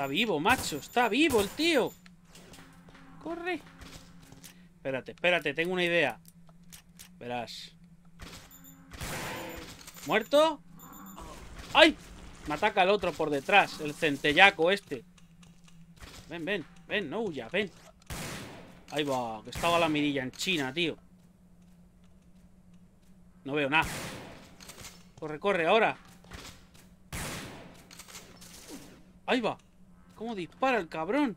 Está vivo, macho. Está vivo el tío. Corre. Espérate, espérate. Tengo una idea. Verás. ¿Muerto? ¡Ay! Me ataca el otro por detrás. El centellaco este. Ven, ven. Ven, no huya, ven. Ahí va. Que estaba la mirilla en China, tío. No veo nada. Corre, corre, ahora. Ahí va. ¿Cómo dispara el cabrón?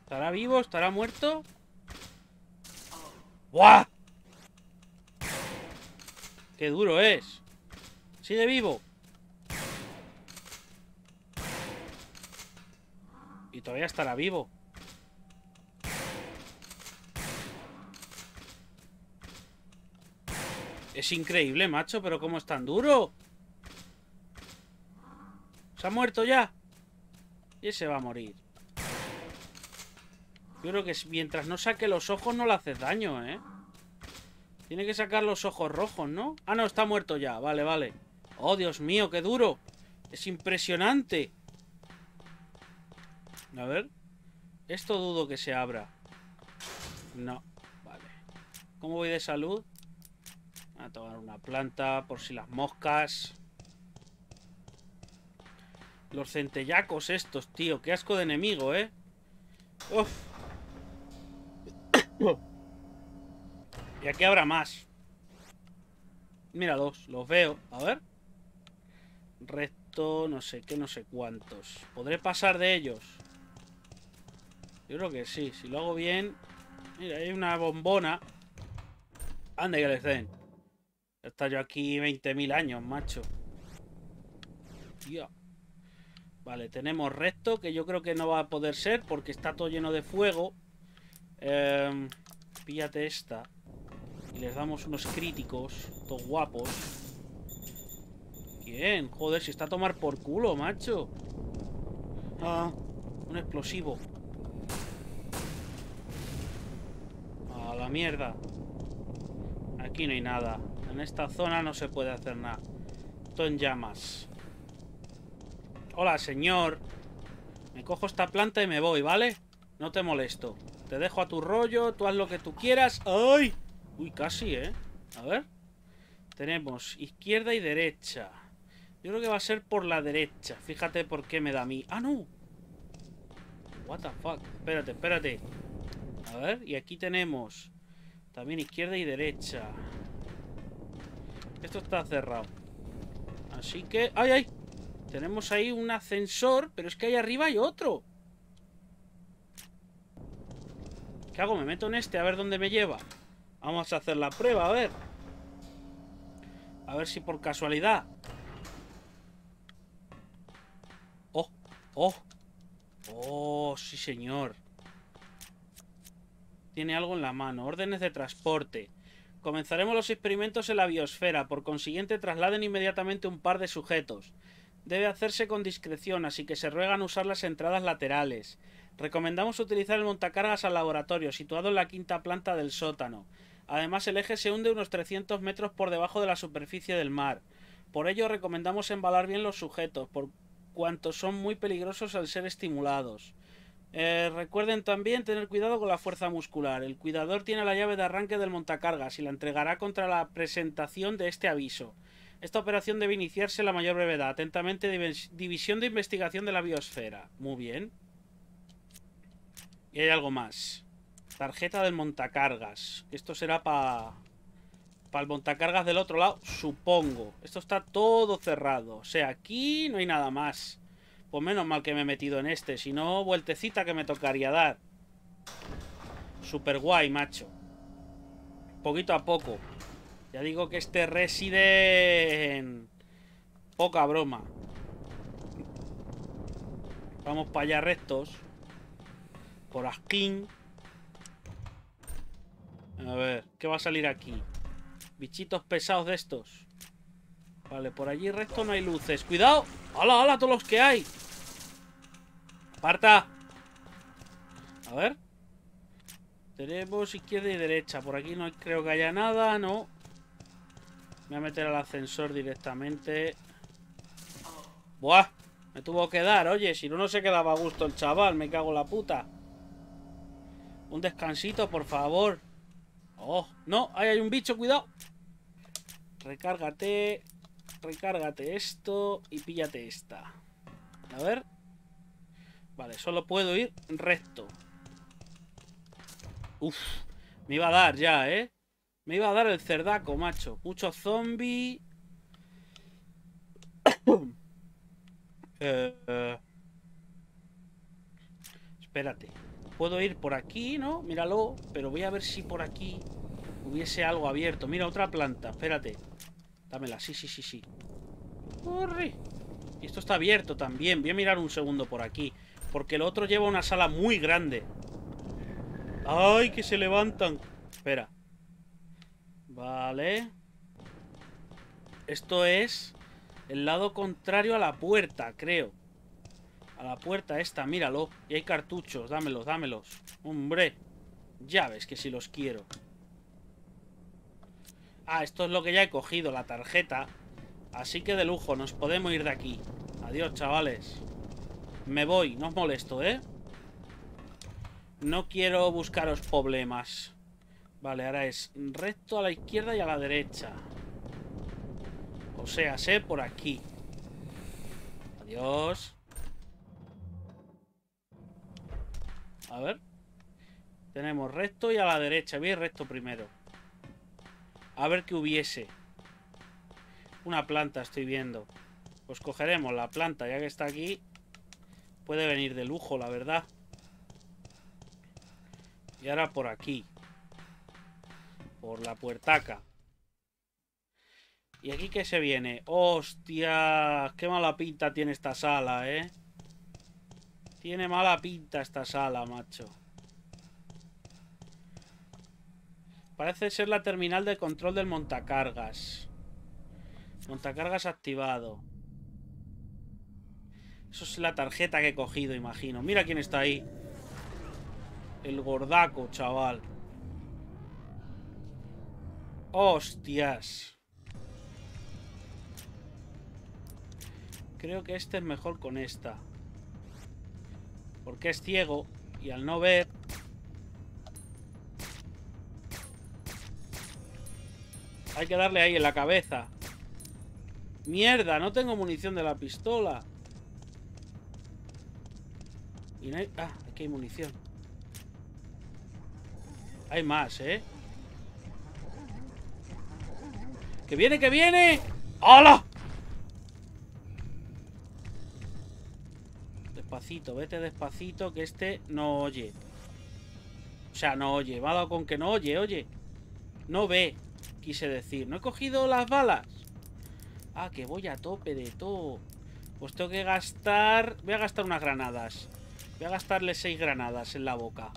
¿Estará vivo? ¿Estará muerto? ¡Buah! ¡Qué duro es! ¡Sigue vivo! Y todavía estará vivo. Es increíble, macho, pero ¿cómo es tan duro? ¿Se ha muerto ya? Y ese va a morir. Yo creo que mientras no saque los ojos no le haces daño, ¿eh? Tiene que sacar los ojos rojos, ¿no? Ah, no, está muerto ya. Vale, vale. Oh, Dios mío, qué duro. Es impresionante. A ver. Esto dudo que se abra. No. Vale. ¿Cómo voy de salud? A tomar una planta por si las moscas. Los centellacos estos, tío. Qué asco de enemigo, ¿eh? Uf. y aquí habrá más. Míralos, los veo. A ver. Recto, no sé qué, no sé cuántos. ¿Podré pasar de ellos? Yo creo que sí. Si lo hago bien... Mira, hay una bombona. Anda que les den. Está yo aquí 20.000 años, macho. Tío. Vale, tenemos recto, que yo creo que no va a poder ser porque está todo lleno de fuego. Eh, píllate esta. Y les damos unos críticos, todos guapos. Bien, joder, si está a tomar por culo, macho. Ah, un explosivo. A la mierda. Aquí no hay nada. En esta zona no se puede hacer nada. Todo en llamas. Hola, señor. Me cojo esta planta y me voy, ¿vale? No te molesto. Te dejo a tu rollo, tú haz lo que tú quieras. ¡Ay! Uy, casi, ¿eh? A ver. Tenemos izquierda y derecha. Yo creo que va a ser por la derecha. Fíjate por qué me da a mí. ¡Ah, no! What the fuck. Espérate, espérate. A ver, y aquí tenemos también izquierda y derecha. Esto está cerrado. Así que... ¡Ay, ay! Tenemos ahí un ascensor, pero es que ahí arriba hay otro. ¿Qué hago? Me meto en este a ver dónde me lleva. Vamos a hacer la prueba, a ver. A ver si por casualidad. ¡Oh! ¡Oh! ¡Oh! Sí, señor. Tiene algo en la mano. Órdenes de transporte. Comenzaremos los experimentos en la biosfera. Por consiguiente, trasladen inmediatamente un par de sujetos. Debe hacerse con discreción, así que se ruegan usar las entradas laterales. Recomendamos utilizar el montacargas al laboratorio, situado en la quinta planta del sótano. Además, el eje se hunde unos 300 metros por debajo de la superficie del mar. Por ello, recomendamos embalar bien los sujetos, por cuanto son muy peligrosos al ser estimulados. Eh, recuerden también tener cuidado con la fuerza muscular. El cuidador tiene la llave de arranque del montacargas y la entregará contra la presentación de este aviso. Esta operación debe iniciarse a la mayor brevedad. Atentamente, División de Investigación de la Biosfera. Muy bien. Y hay algo más. Tarjeta del montacargas. Esto será para para el montacargas del otro lado, supongo. Esto está todo cerrado. O sea, aquí no hay nada más. Pues menos mal que me he metido en este. Si no, vueltecita que me tocaría dar. Super guay, macho. Poquito a poco. Ya digo que este Resident... Poca broma. Vamos para allá rectos. Por Askin. A ver, ¿qué va a salir aquí? Bichitos pesados de estos. Vale, por allí recto no hay luces. ¡Cuidado! ¡Hala, hala! Todos los que hay. ¡Aparta! A ver. Tenemos izquierda y derecha. Por aquí no creo que haya nada, no. Me voy a meter al ascensor directamente. ¡Buah! Me tuvo que dar, oye, si no, no se quedaba a gusto el chaval, me cago en la puta. Un descansito, por favor. Oh, no, ahí hay un bicho, cuidado. Recárgate. Recárgate esto y píllate esta. A ver. Vale, solo puedo ir recto. Uf, me iba a dar ya, ¿eh? Me iba a dar el cerdaco, macho. Mucho zombie. Eh, eh. Espérate. Puedo ir por aquí, ¿no? Míralo. Pero voy a ver si por aquí hubiese algo abierto. Mira, otra planta. Espérate. Dámela. Sí, sí, sí, sí. ¡Corre! Y esto está abierto también. Voy a mirar un segundo por aquí. Porque el otro lleva una sala muy grande. ¡Ay, que se levantan! Espera. Vale. Esto es el lado contrario a la puerta, creo. A la puerta esta, míralo. Y hay cartuchos, dámelos, dámelos. Hombre. Ya ves que si los quiero. Ah, esto es lo que ya he cogido, la tarjeta. Así que de lujo, nos podemos ir de aquí. Adiós, chavales. Me voy, no os molesto, ¿eh? No quiero buscaros problemas. Vale, ahora es recto a la izquierda y a la derecha. O sea, sé por aquí. Adiós. A ver. Tenemos recto y a la derecha. Voy a ir recto primero. A ver qué hubiese. Una planta estoy viendo. Pues cogeremos la planta ya que está aquí. Puede venir de lujo, la verdad. Y ahora por aquí. Por la puertaca. ¿Y aquí qué se viene? ¡Hostia! ¡Qué mala pinta tiene esta sala, eh! Tiene mala pinta esta sala, macho. Parece ser la terminal de control del montacargas. Montacargas activado. Eso es la tarjeta que he cogido, imagino. Mira quién está ahí. El gordaco, chaval. Hostias. Creo que este es mejor con esta. Porque es ciego y al no ver... Hay que darle ahí en la cabeza. ¡Mierda! No tengo munición de la pistola. Y no hay... Ah, aquí hay munición. Hay más, ¿eh? ¡Que viene, que viene! ¡Hala! Despacito, vete despacito Que este no oye. O sea, no oye, me ha dado con que no oye, oye. No ve, quise decir. ¿No he cogido las balas? Ah, que voy a tope de todo. Pues tengo que gastar Voy a gastar unas granadas. Voy a gastarle seis granadas en la boca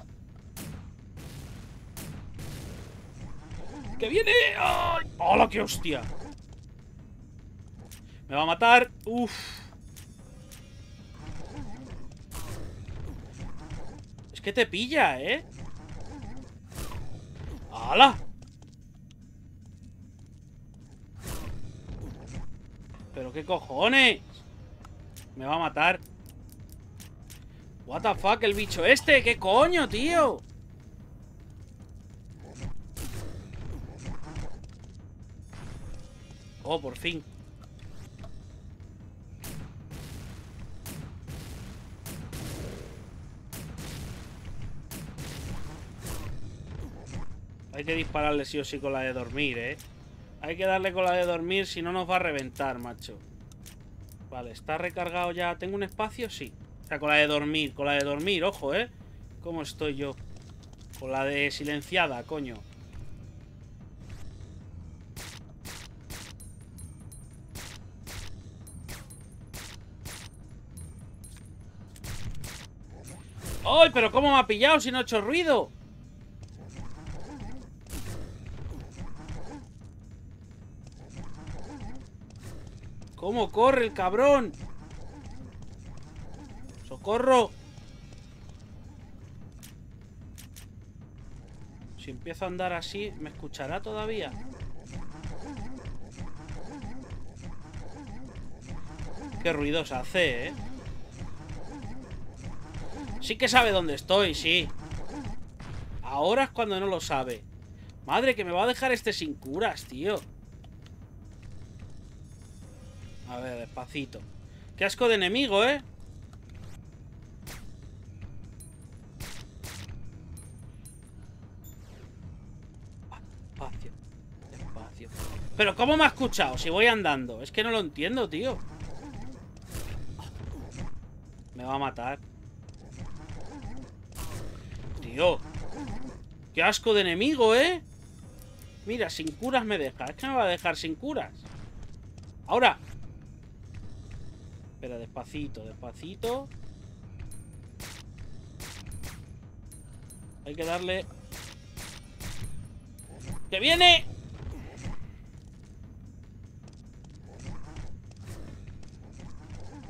¡Que viene! ¡Ay! ¡Hola, qué hostia! Me va a matar. Uf. Es que te pilla, ¿eh? ¡Hala! ¿Pero qué cojones? Me va a matar. What the fuck, el bicho este. ¿Qué coño, tío? Oh, por fin. Hay que dispararle sí o sí con la de dormir, ¿eh? Hay que darle con la de dormir, si no nos va a reventar, macho. Vale, ¿está recargado ya? ¿Tengo un espacio? Sí. O sea, con la de dormir, con la de dormir, ojo, ¿eh? ¿Cómo estoy yo? Con la de silenciada, coño. ¡Ay, pero cómo me ha pillado si no he hecho ruido! ¿Cómo corre el cabrón? ¡Socorro! Si empiezo a andar así, ¿me escuchará todavía? Qué ruidos hace, ¿eh? Sí que sabe dónde estoy, sí. Ahora es cuando no lo sabe. Madre, que me va a dejar este sin curas, tío. A ver, despacito. Qué asco de enemigo, ¿eh? Despacio, despacio. Pero ¿cómo me ha escuchado? Si voy andando. Es que no lo entiendo, tío. Me va a matar. Qué asco de enemigo, ¿eh? Mira, sin curas me deja. Es que me va a dejar sin curas. Ahora. Espera, despacito, despacito. Hay que darle... ¡Que viene!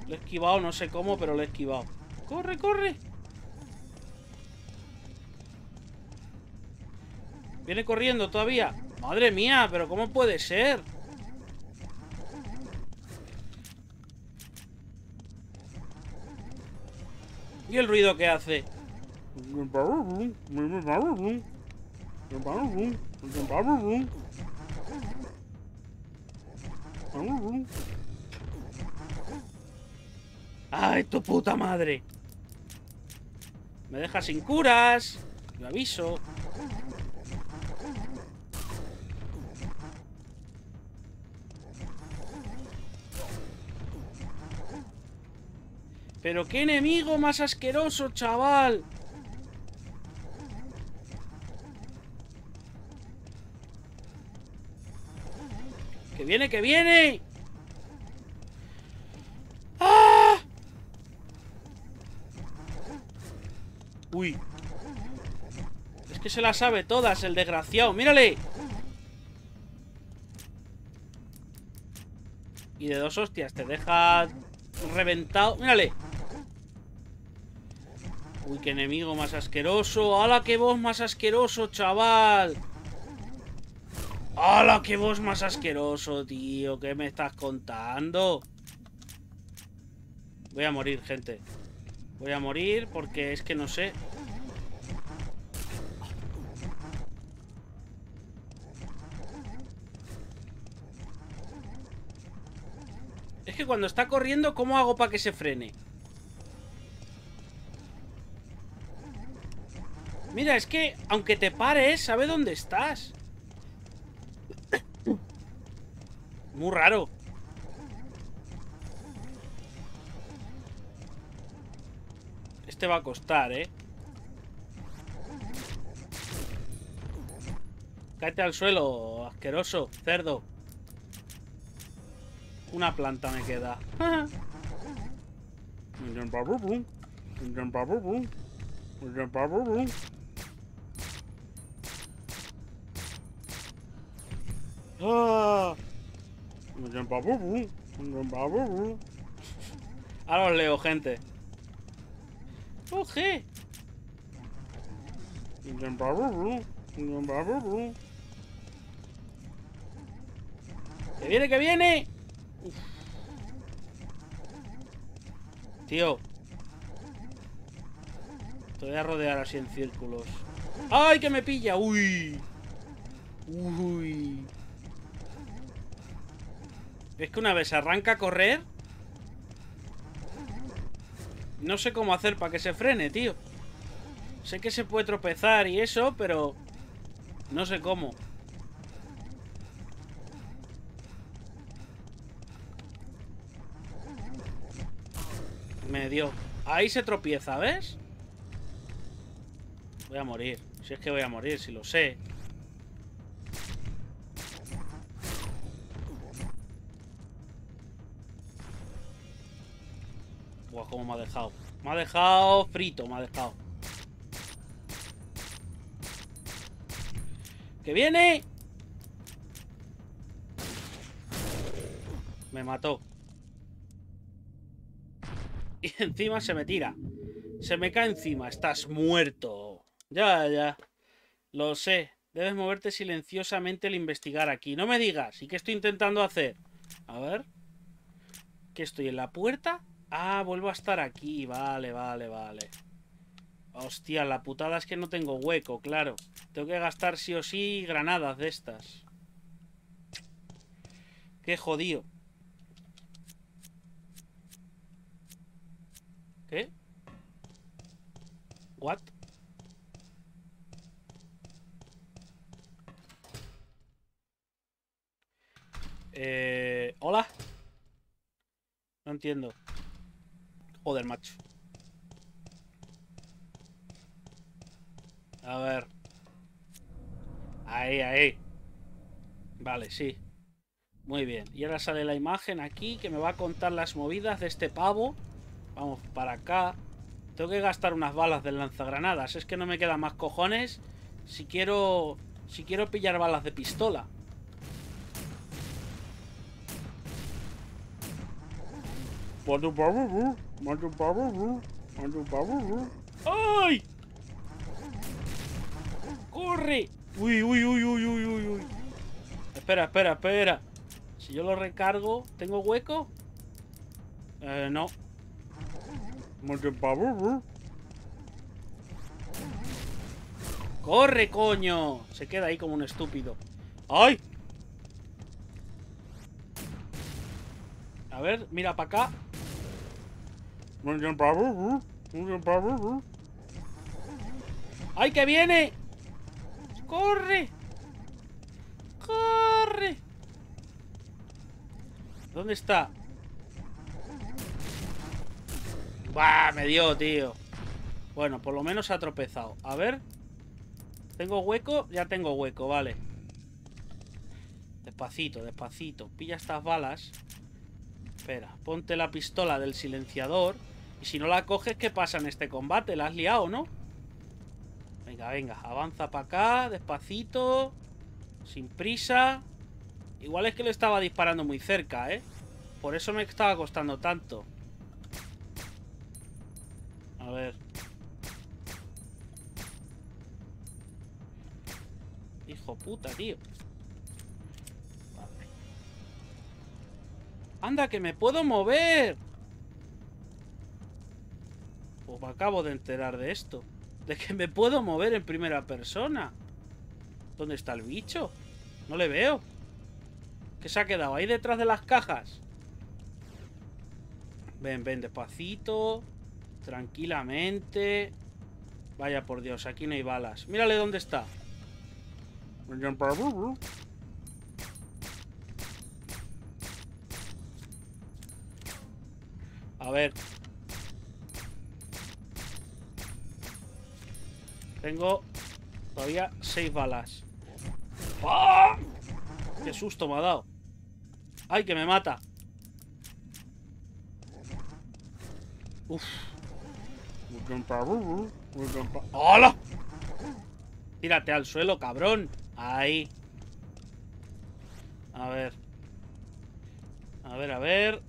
Lo he esquivado, no sé cómo, pero lo he esquivado. ¡Corre, corre! Viene corriendo todavía. Madre mía, pero ¿cómo puede ser? ¿Y el ruido que hace? ¡Ay, tu puta madre! Me deja sin curas. Lo aviso. Pero qué enemigo más asqueroso, chaval. Que viene, que viene. ¡Ah! Uy. Es que se las sabe todas, el desgraciado. ¡Mírale! Y de dos hostias te deja reventado. ¡Mírale! Uy, qué enemigo más asqueroso. ¡Hala, qué voz más asqueroso, chaval! ¡Hala, qué voz más asqueroso, tío! ¿Qué me estás contando? Voy a morir, gente. Voy a morir porque es que no sé. Es que cuando está corriendo, ¿cómo hago para que se frene? Mira, es que aunque te pares, sabe dónde estás. Muy raro. Este va a costar, ¿eh? Cáete al suelo, asqueroso, cerdo. Una planta me queda. Ahora os leo, gente. ¡Coge! ¡Que viene, que viene! Uf. Tío. Te voy a rodear así en círculos. ¡Ay, que me pilla! ¡Uy! ¡Uy! Es que una vez arranca a correr... No sé cómo hacer para que se frene, tío. Sé que se puede tropezar y eso, pero... No sé cómo. Me dio. Ahí se tropieza, ¿ves? Voy a morir. Si es que voy a morir, si lo sé. Cómo me ha dejado. Me ha dejado frito, me ha dejado. ¡Que viene! Me mató. Y encima se me tira. Se me cae encima. Estás muerto. Ya, ya. Lo sé. Debes moverte silenciosamente al investigar aquí. No me digas. ¿Y qué estoy intentando hacer? A ver. ¿Qué estoy en la puerta? Ah, vuelvo a estar aquí. Vale, vale, vale. Hostia, la putada es que no tengo hueco, claro. Tengo que gastar sí o sí granadas de estas. Qué jodido. ¿Qué? ¿What? Eh... ¿Hola? No entiendo. Joder, macho. A ver. Ahí, ahí. Vale, sí. Muy bien. Y ahora sale la imagen aquí que me va a contar las movidas de este pavo. Vamos para acá. Tengo que gastar unas balas del lanzagranadas. Es que no me quedan más cojones si quiero... Si quiero pillar balas de pistola. ¡Ay! ¡Corre! Uy, uy, uy, uy, uy, uy, uy. Espera, espera, espera. Si yo lo recargo, ¿tengo hueco? Eh, no. ¡Corre, coño! Se queda ahí como un estúpido. ¡Ay! A ver, mira para acá. ¡Ay, que viene! ¡Corre! ¡Corre! ¿Dónde está? ¡Bah! Me dio, tío. Bueno, por lo menos ha tropezado. A ver. ¿Tengo hueco? Ya tengo hueco, vale. Despacito, despacito. Pilla estas balas. Espera, ponte la pistola del silenciador. Y si no la coges, ¿qué pasa en este combate? La has liado, ¿no? Venga, venga, avanza para acá, despacito, sin prisa. Igual es que le estaba disparando muy cerca, ¿eh? Por eso me estaba costando tanto. A ver. Hijo puta, tío. Vale. ¡Anda, que me puedo mover! Pues me acabo de enterar de esto. De que me puedo mover en primera persona. ¿Dónde está el bicho? No le veo. ¿Qué se ha quedado? Ahí detrás de las cajas. Ven, ven, despacito. Tranquilamente. Vaya por Dios, aquí no hay balas. Mírale dónde está. A ver, Tengo todavía seis balas. ¡Ah! ¡Qué susto me ha dado! ¡Ay, que me mata! Uf. ¡Hola! Tírate al suelo, cabrón. Ahí. A ver. A ver, a ver.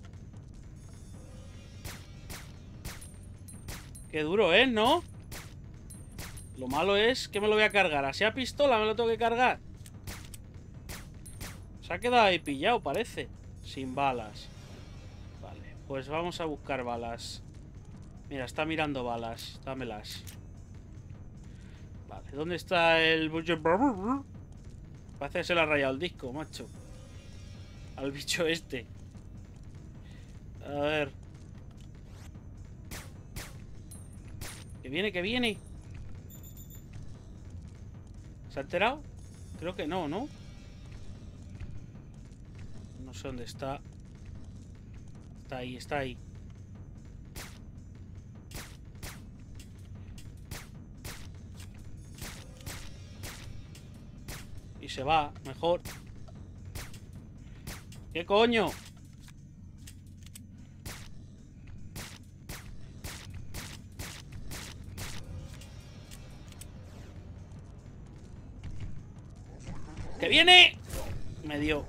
Qué duro es, ¿no? Lo malo es que me lo voy a cargar. Así a pistola me lo tengo que cargar. Se ha quedado ahí pillado, parece. Sin balas. Vale, pues vamos a buscar balas. Mira, está mirando balas. Dámelas. Vale, ¿dónde está el... Parece que se le ha rayado el disco, macho. Al bicho este. A ver. Que viene, que viene. ¿Se ha enterado? Creo que no, ¿no? No sé dónde está. Está ahí, está ahí. Y se va, mejor. ¿Qué coño? ¡Que viene! Me dio.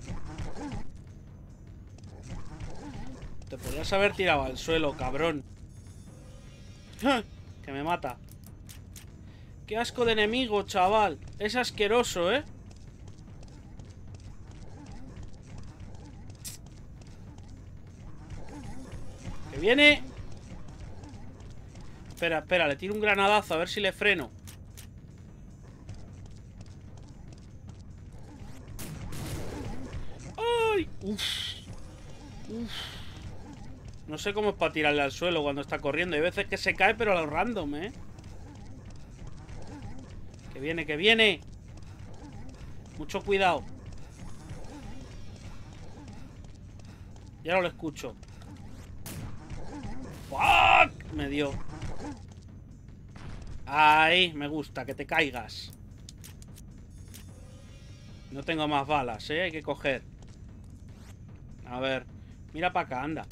Te podrías haber tirado al suelo, cabrón. Que me mata. Qué asco de enemigo, chaval. Es asqueroso, ¿eh? Que viene. Espera, espera, le tiro un granadazo a ver si le freno. Sé cómo es para tirarle al suelo cuando está corriendo. Hay veces que se cae, pero a lo random, ¿eh? Que viene, que viene. Mucho cuidado. Ya no lo escucho. ¡Fuck! Me dio. Ahí, me gusta, que te caigas. No tengo más balas, ¿eh? Hay que coger. A ver. Mira para acá, anda.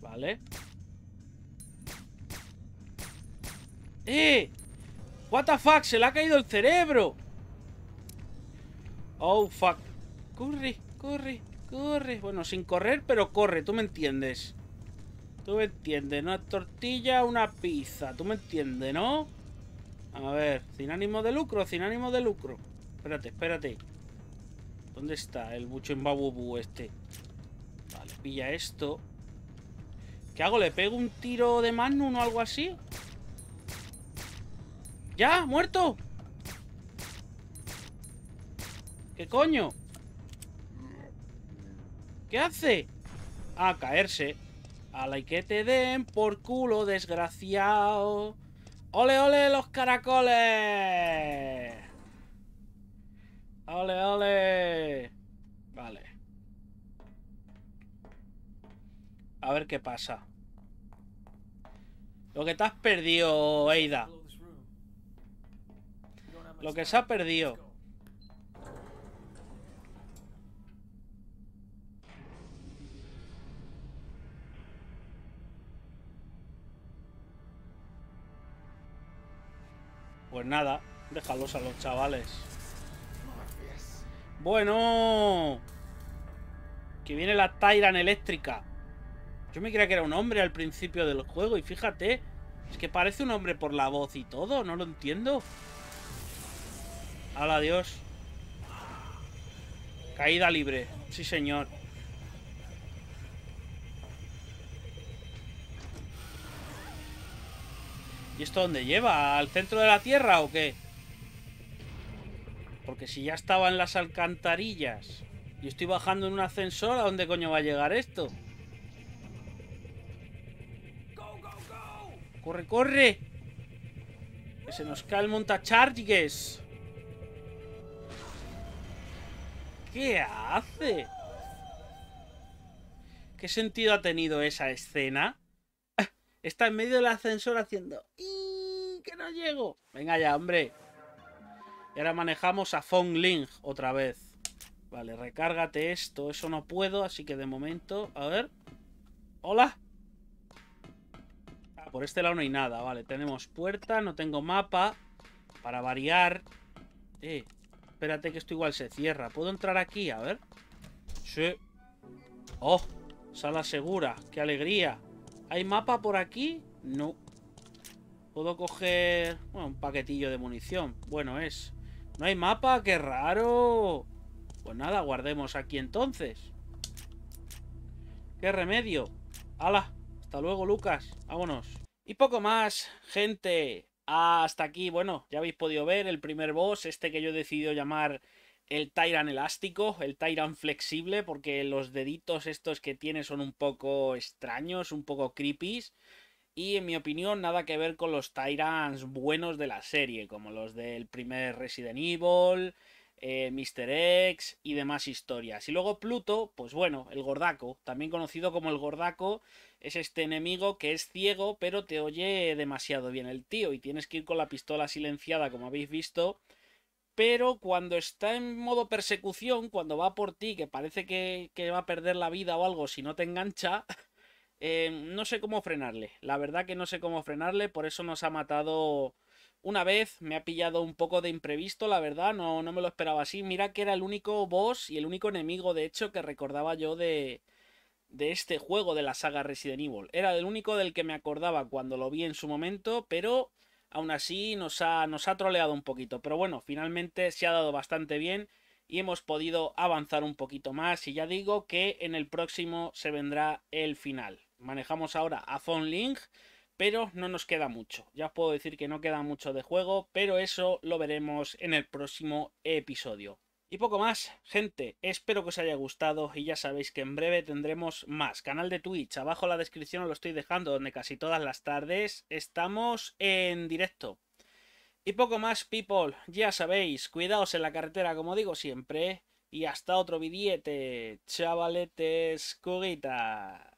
Vale. ¡Eh! What the fuck, se le ha caído el cerebro. Oh, fuck. Corre, corre, corre. Bueno, sin correr, pero corre, tú me entiendes. Tú me entiendes, una tortilla, una pizza. Tú me entiendes, ¿no? A ver, sin ánimo de lucro, sin ánimo de lucro. Espérate, espérate. ¿Dónde está el bucho en babubu este? Vale, pilla esto. ¿Qué hago? ¿Le pego un tiro de magnum o algo así? ¡Ya! ¡Muerto! ¿Qué coño? ¿Qué hace? A caerse. A la que te den por culo, desgraciado. ¡Ole, ole, los caracoles! ¡Ole, ole! Vale. A ver qué pasa. Lo que te has perdido, Eida. Lo que se ha perdido. Pues nada, déjalos a los chavales. Bueno. Que viene la Tyran eléctrica. Yo me creía que era un hombre al principio del juego y fíjate, es que parece un hombre por la voz y todo, no lo entiendo. Hala, adiós. Caída libre, sí señor. ¿Y esto dónde lleva? ¿Al centro de la Tierra o qué? Porque si ya estaba en las alcantarillas y estoy bajando en un ascensor, ¿a dónde coño va a llegar esto? ¡Corre, corre! Que se nos cae el montacharges. ¿Qué hace? ¿Qué sentido ha tenido esa escena? Está en medio del ascensor haciendo... "Ih, ¡Que no llego! Venga ya, hombre. Y ahora manejamos a Fong Ling otra vez. Vale, recárgate esto. Eso no puedo, así que de momento... A ver. ¡Hola! Por este lado no hay nada. Vale, tenemos puerta, no tengo mapa. Para variar. Eh, espérate que esto igual se cierra. ¿Puedo entrar aquí? A ver. Sí. ¡Oh! Sala segura. ¡Qué alegría! ¿Hay mapa por aquí? No. Puedo coger... Un paquetillo de munición. Bueno, es... ¿No hay mapa? ¡Qué raro! Pues nada, guardemos aquí entonces. ¿Qué remedio? ¡Hala! Hasta luego, Lucas. Vámonos. Y poco más, gente. Hasta aquí, bueno, ya habéis podido ver el primer boss, este que yo he decidido llamar el Tyran elástico, el Tyran flexible, porque los deditos estos que tiene son un poco extraños, un poco creepies. Y en mi opinión, nada que ver con los Tyrants buenos de la serie, como los del primer Resident Evil, eh, Mr. X y demás historias. Y luego Pluto, pues bueno, el gordaco, también conocido como el gordaco, es este enemigo que es ciego, pero te oye demasiado bien el tío y tienes que ir con la pistola silenciada, como habéis visto, pero cuando está en modo persecución, cuando va por ti, que parece que, que va a perder la vida o algo si no te engancha, eh, no sé cómo frenarle. La verdad que no sé cómo frenarle, por eso nos ha matado una vez, me ha pillado un poco de imprevisto, la verdad, no, no me lo esperaba así. Mira que era el único boss y el único enemigo, de hecho, que recordaba yo de, de este juego de la saga Resident Evil. Era el único del que me acordaba cuando lo vi en su momento, pero aún así nos ha, nos ha troleado un poquito. Pero bueno, finalmente se ha dado bastante bien y hemos podido avanzar un poquito más. Y ya digo que en el próximo se vendrá el final. Manejamos ahora a Phone Link, pero no nos queda mucho. Ya os puedo decir que no queda mucho de juego, pero eso lo veremos en el próximo episodio. Y poco más, gente, espero que os haya gustado y ya sabéis que en breve tendremos más. Canal de Twitch, abajo en la descripción os lo estoy dejando, donde casi todas las tardes estamos en directo. Y poco más, people, ya sabéis, cuidaos en la carretera como digo siempre. Y hasta otro vidiete, chavaletes, curitas.